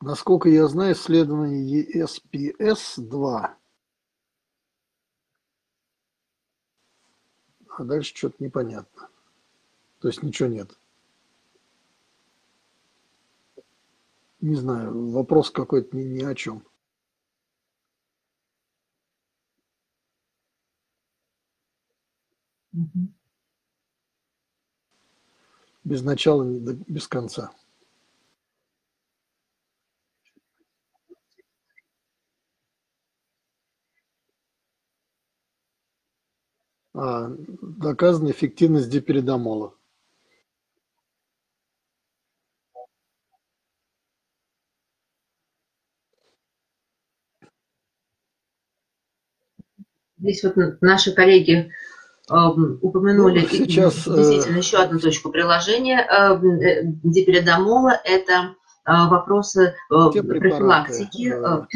A: Насколько я знаю, исследование ESPS-2. А дальше что-то непонятно. То есть ничего нет. Не знаю, вопрос какой-то ни, ни о чем. Без начала, без конца. Доказана эффективность диперидомола.
E: Здесь вот наши коллеги э, упомянули ну, сейчас, действительно э... еще одну точку приложения э, диперидомола. Это вопросы
A: Те
E: профилактики
A: препараты,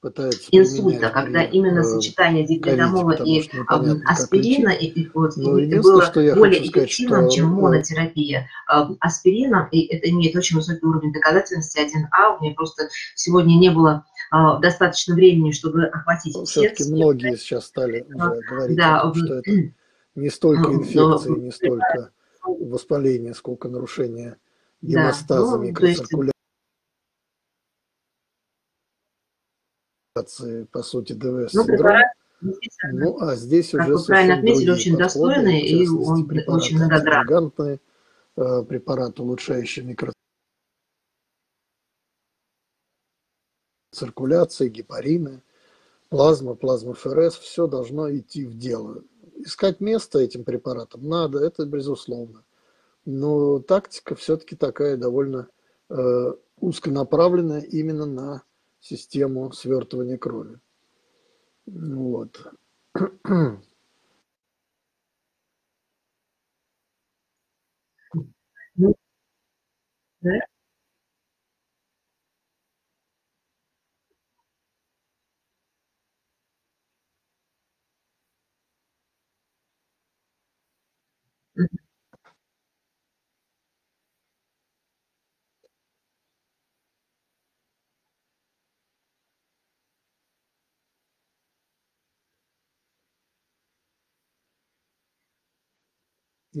A: пытаются
E: инсульта, когда
A: при,
E: именно
A: э,
E: сочетание
A: ковиде,
E: и
A: непонятно, как
E: аспирина и, вот,
A: единственное,
E: было
A: что я
E: более
A: сказать,
E: эффективным,
A: что,
E: чем
A: э,
E: монотерапия. Ам, Аспирина, и это имеет очень высокий уровень доказательности 1А, у меня просто сегодня не было а, достаточно времени, чтобы охватить все
A: все-таки многие сейчас стали уже говорить
E: Да,
A: том, что это не столько
E: Ну,
A: инфекции,
E: но-
A: не столько воспаление, сколько нарушение
E: Да,
A: гемостаза,
E: ну,
A: микроциркуляции, по сути, ДВС
E: ну, препарат
A: Ну, а здесь
E: Как
A: уже
E: вы правильно отметили, очень
A: подходы,
E: достойный, и он очень многогранный.
A: э, препарат, улучшающий микроциркуляции, гепарины, плазма, плазмоферез, все должно идти в дело. Искать место этим препаратам надо, это безусловно. Но тактика все-таки такая довольно э, узконаправленная именно на систему свертывания крови. Вот.
E: Да.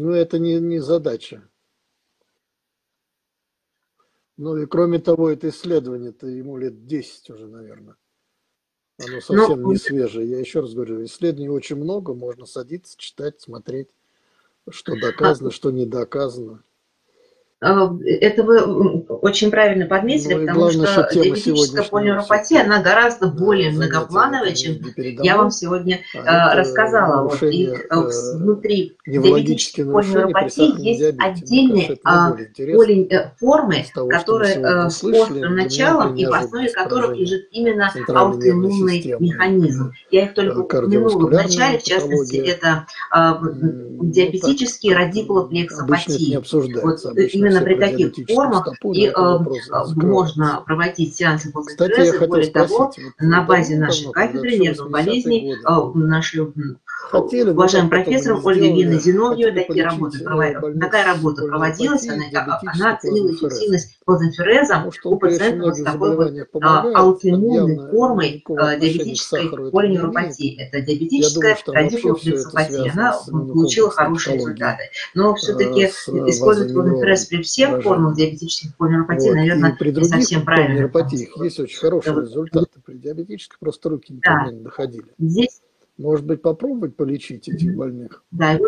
A: Ну, это не, не задача. Ну и кроме того, это исследование-то ему лет 10 уже, наверное. Оно совсем
E: Ну,
A: не свежее. Я еще раз говорю, исследований очень много, можно садиться, читать, смотреть, что доказано, что не доказано.
E: А, Это вы очень правильно подметили,
A: Ну
E: потому
A: главное,
E: что
A: что
E: диабетическая полинeuропатия, она гораздо
A: да,
E: более
A: занятие
E: многоплановая, чем я вам сегодня
A: а
E: э, рассказала. Вот, и э,
A: э,
E: внутри диабетической
A: сахарном
E: есть отдельные а, полин- э, формы,
A: того,
E: которые э, с острым началом и в основе которых лежит именно аутоиммунный механизм. Я их только
A: Э,
E: упомянула в начале, в частности, это а,
A: ну,
E: диабетические
A: не
E: радикулоплексопатии. Вот
A: обсуждается.
E: Э, именно при таких формах и э, э, можно проводить сеансы
A: хотел
E: Более того,
A: спросить, вот
E: на базе
A: давно-давно,
E: нашей кафедры нервных
A: 80-е
E: болезней
A: годы
E: э, уважаемым профессором Ольгой Ильиной
A: сделали.
E: Зиновьевой такие работы,
A: э,
E: такая работа проводилась, она, она
A: диабетической
E: оценила эффективность
A: что
E: у пациентов с такой вот а, аутоиммунной формой
A: к
E: диабетической полинeuропатии. Это диабетическая радикулоплексопатия. Она получила хорошие результаты. Но все-таки
A: э,
E: использовать
A: вазоневровым
E: при всех формах диабетических полинeuропатий, наверное, не совсем правильно.
A: есть очень хорошие результаты. При диабетической просто руки не доходили.
E: здесь,
A: Может быть, попробовать полечить этих больных?
E: да,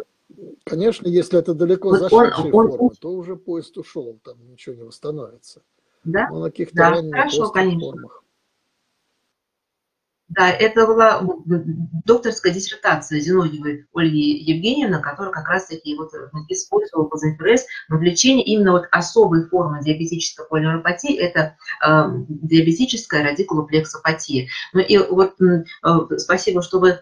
A: Конечно, если это далеко
E: вот он,
A: зашедшие
E: он,
A: формы, то уже поезд ушел, там ничего не восстановится.
E: да,
A: Но на каких-то
E: да, хорошо, конечно.
A: формах.
E: Да, это была докторская диссертация Зиновьевой Ольги Евгеньевны, которая как раз-таки вот э, использовала плазмоферез но в лечении именно вот особой формы диабетической полинeuропатии, это э, диабетическая радикулоплексопатия. Ну и вот э, спасибо, что вы э,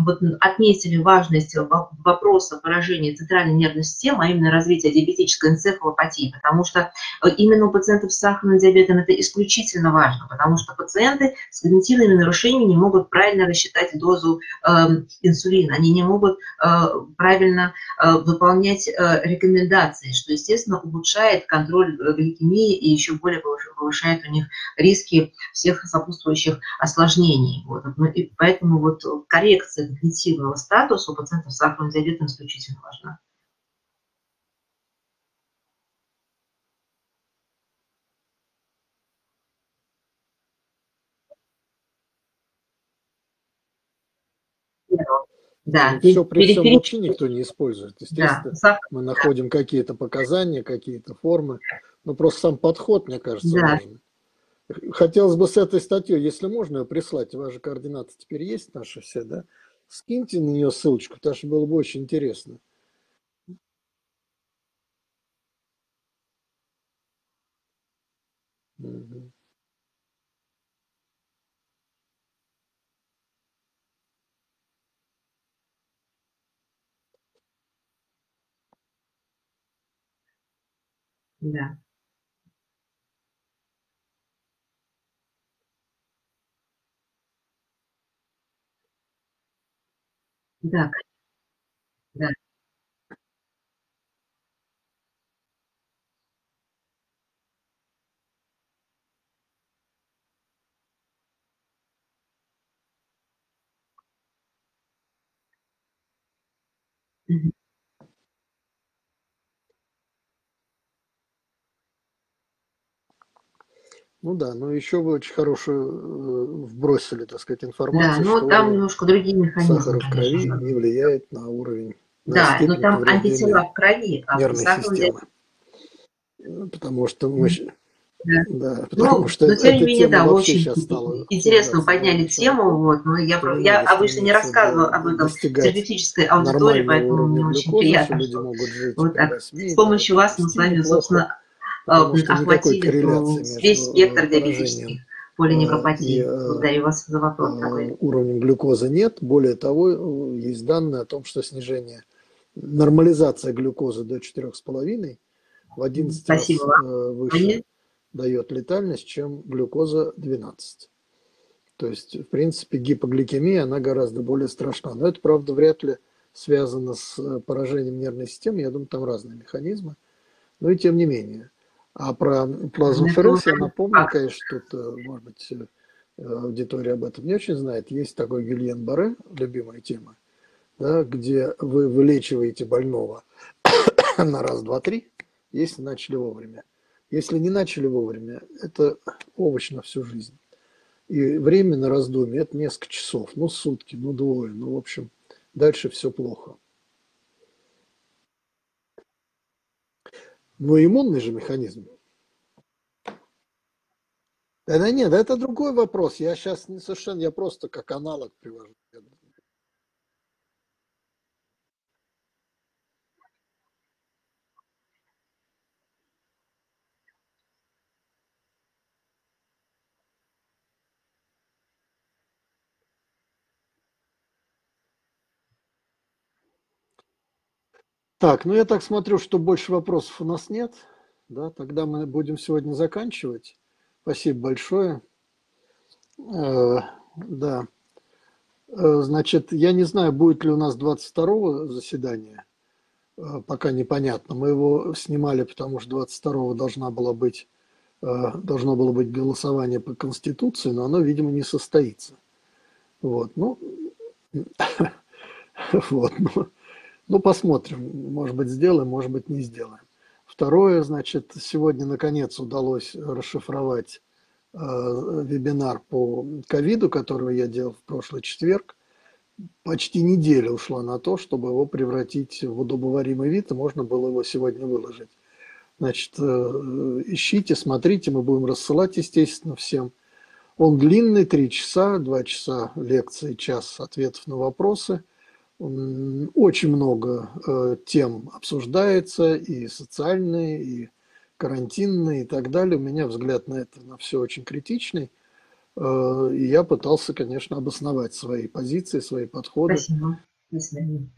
E: вот отметили важность во- вопроса поражения центральной нервной системы, а именно развития диабетической энцефалопатии, потому что э, именно у пациентов с сахарным диабетом это исключительно важно, потому что пациенты с когнитивными нарушениями не могут правильно рассчитать дозу э, инсулина, они не могут э, правильно э, выполнять э, рекомендации, что, естественно, улучшает контроль гликемии и еще более повыш- повышает у них риски всех сопутствующих осложнений. Вот. Ну и поэтому вот коррекция когнитивного статуса у пациентов с сахарным диабетом исключительно важна. Да,
A: Все при всем вообще никто не использует.
E: да,
A: Естественно,
E: сахар,
A: мы находим какие-то показания, какие-то формы. Но просто сам подход, мне кажется,
E: Да.
A: важен. Хотелось бы с этой статьей, если можно, ее прислать. Ваши координаты теперь есть наши все, да? Скиньте на нее ссылочку, потому что было бы очень интересно. Мгм.
E: Да. Да,
A: Ну да, но еще вы очень хорошую э, вбросили, так сказать,
E: Да,
A: информацию,
E: но
A: что
E: там немножко другие механизмы,
A: сахара в крови
E: конечно.
A: не влияет на уровень, на
E: Да, но там антитела в крови, а в
A: нервной системы. Э, Потому что мы,
E: Да.
A: да, потому
E: Ну,
A: что
E: но тем не менее, да, очень
A: стала
E: интересно
A: обсуждаться
E: подняли тему, вот, но я, про- я обычно не
A: до-
E: об этом терапевтической аудитории, поэтому мне очень приятно, что вот
A: 8,
E: с помощью вас мы с вами, собственно, э, охватили весь спектр диабетических
A: э, и
E: полиневропатий.
A: э,
E: Благодарю вас за вопрос такой.
A: уровнем глюкозы нет. Более того, есть данные о том, что снижение, нормализация глюкозы до 4,5 в 11 раз
E: Спасибо
A: э, выше
E: Они-
A: дает летальность, чем глюкоза 12. То есть, в принципе, гипогликемия, она гораздо более страшна. Но это, правда, вряд ли связано с поражением нервной системы. Я думаю, там разные механизмы. Но и тем не менее. А про плазмоферез я
E: Это
A: напомню, конечно, тут, э, может быть, э, аудитория об этом не очень знает. Есть такой Гюльен Барре, любимая тема, да, где вы вылечиваете больного [coughs] на раз, два, три, если начали вовремя. Если не начали вовремя, это овощ на всю жизнь. И время на раздумье – это несколько часов, ну, сутки, ну, двое. Ну, в общем, дальше все плохо. Но иммунный же механизм. Да, да нет, это другой вопрос. Я сейчас не совершенно, я просто как аналог привожу. Так, ну я так смотрю, что больше вопросов у нас нет. Да, тогда мы будем сегодня заканчивать. Спасибо большое. Э, да. Э, Значит, я не знаю, будет ли у нас 22-го заседания. Э, Пока непонятно. Мы его снимали, потому что 22-го должна была быть, э, должно было быть голосование по Конституции, но оно, видимо, не состоится. Вот, ну, [laughs] вот, ну, ну, посмотрим. Может быть, сделаем, может быть, не сделаем. Второе, значит, сегодня, наконец, удалось расшифровать э, вебинар по ковиду, который я делал в прошлый четверг. Почти неделя ушла на то, чтобы его превратить в удобоваримый вид, и можно было его сегодня выложить. Значит, э, ищите, смотрите, мы будем рассылать, естественно, всем. Он длинный, три часа, два часа лекции, час ответов на вопросы. Очень много э, тем обсуждается, и социальные, и карантинные, и так далее. У меня взгляд на это на все очень критичный. Э, И я пытался, конечно, обосновать свои позиции, свои подходы.
E: Спасибо. До свидания.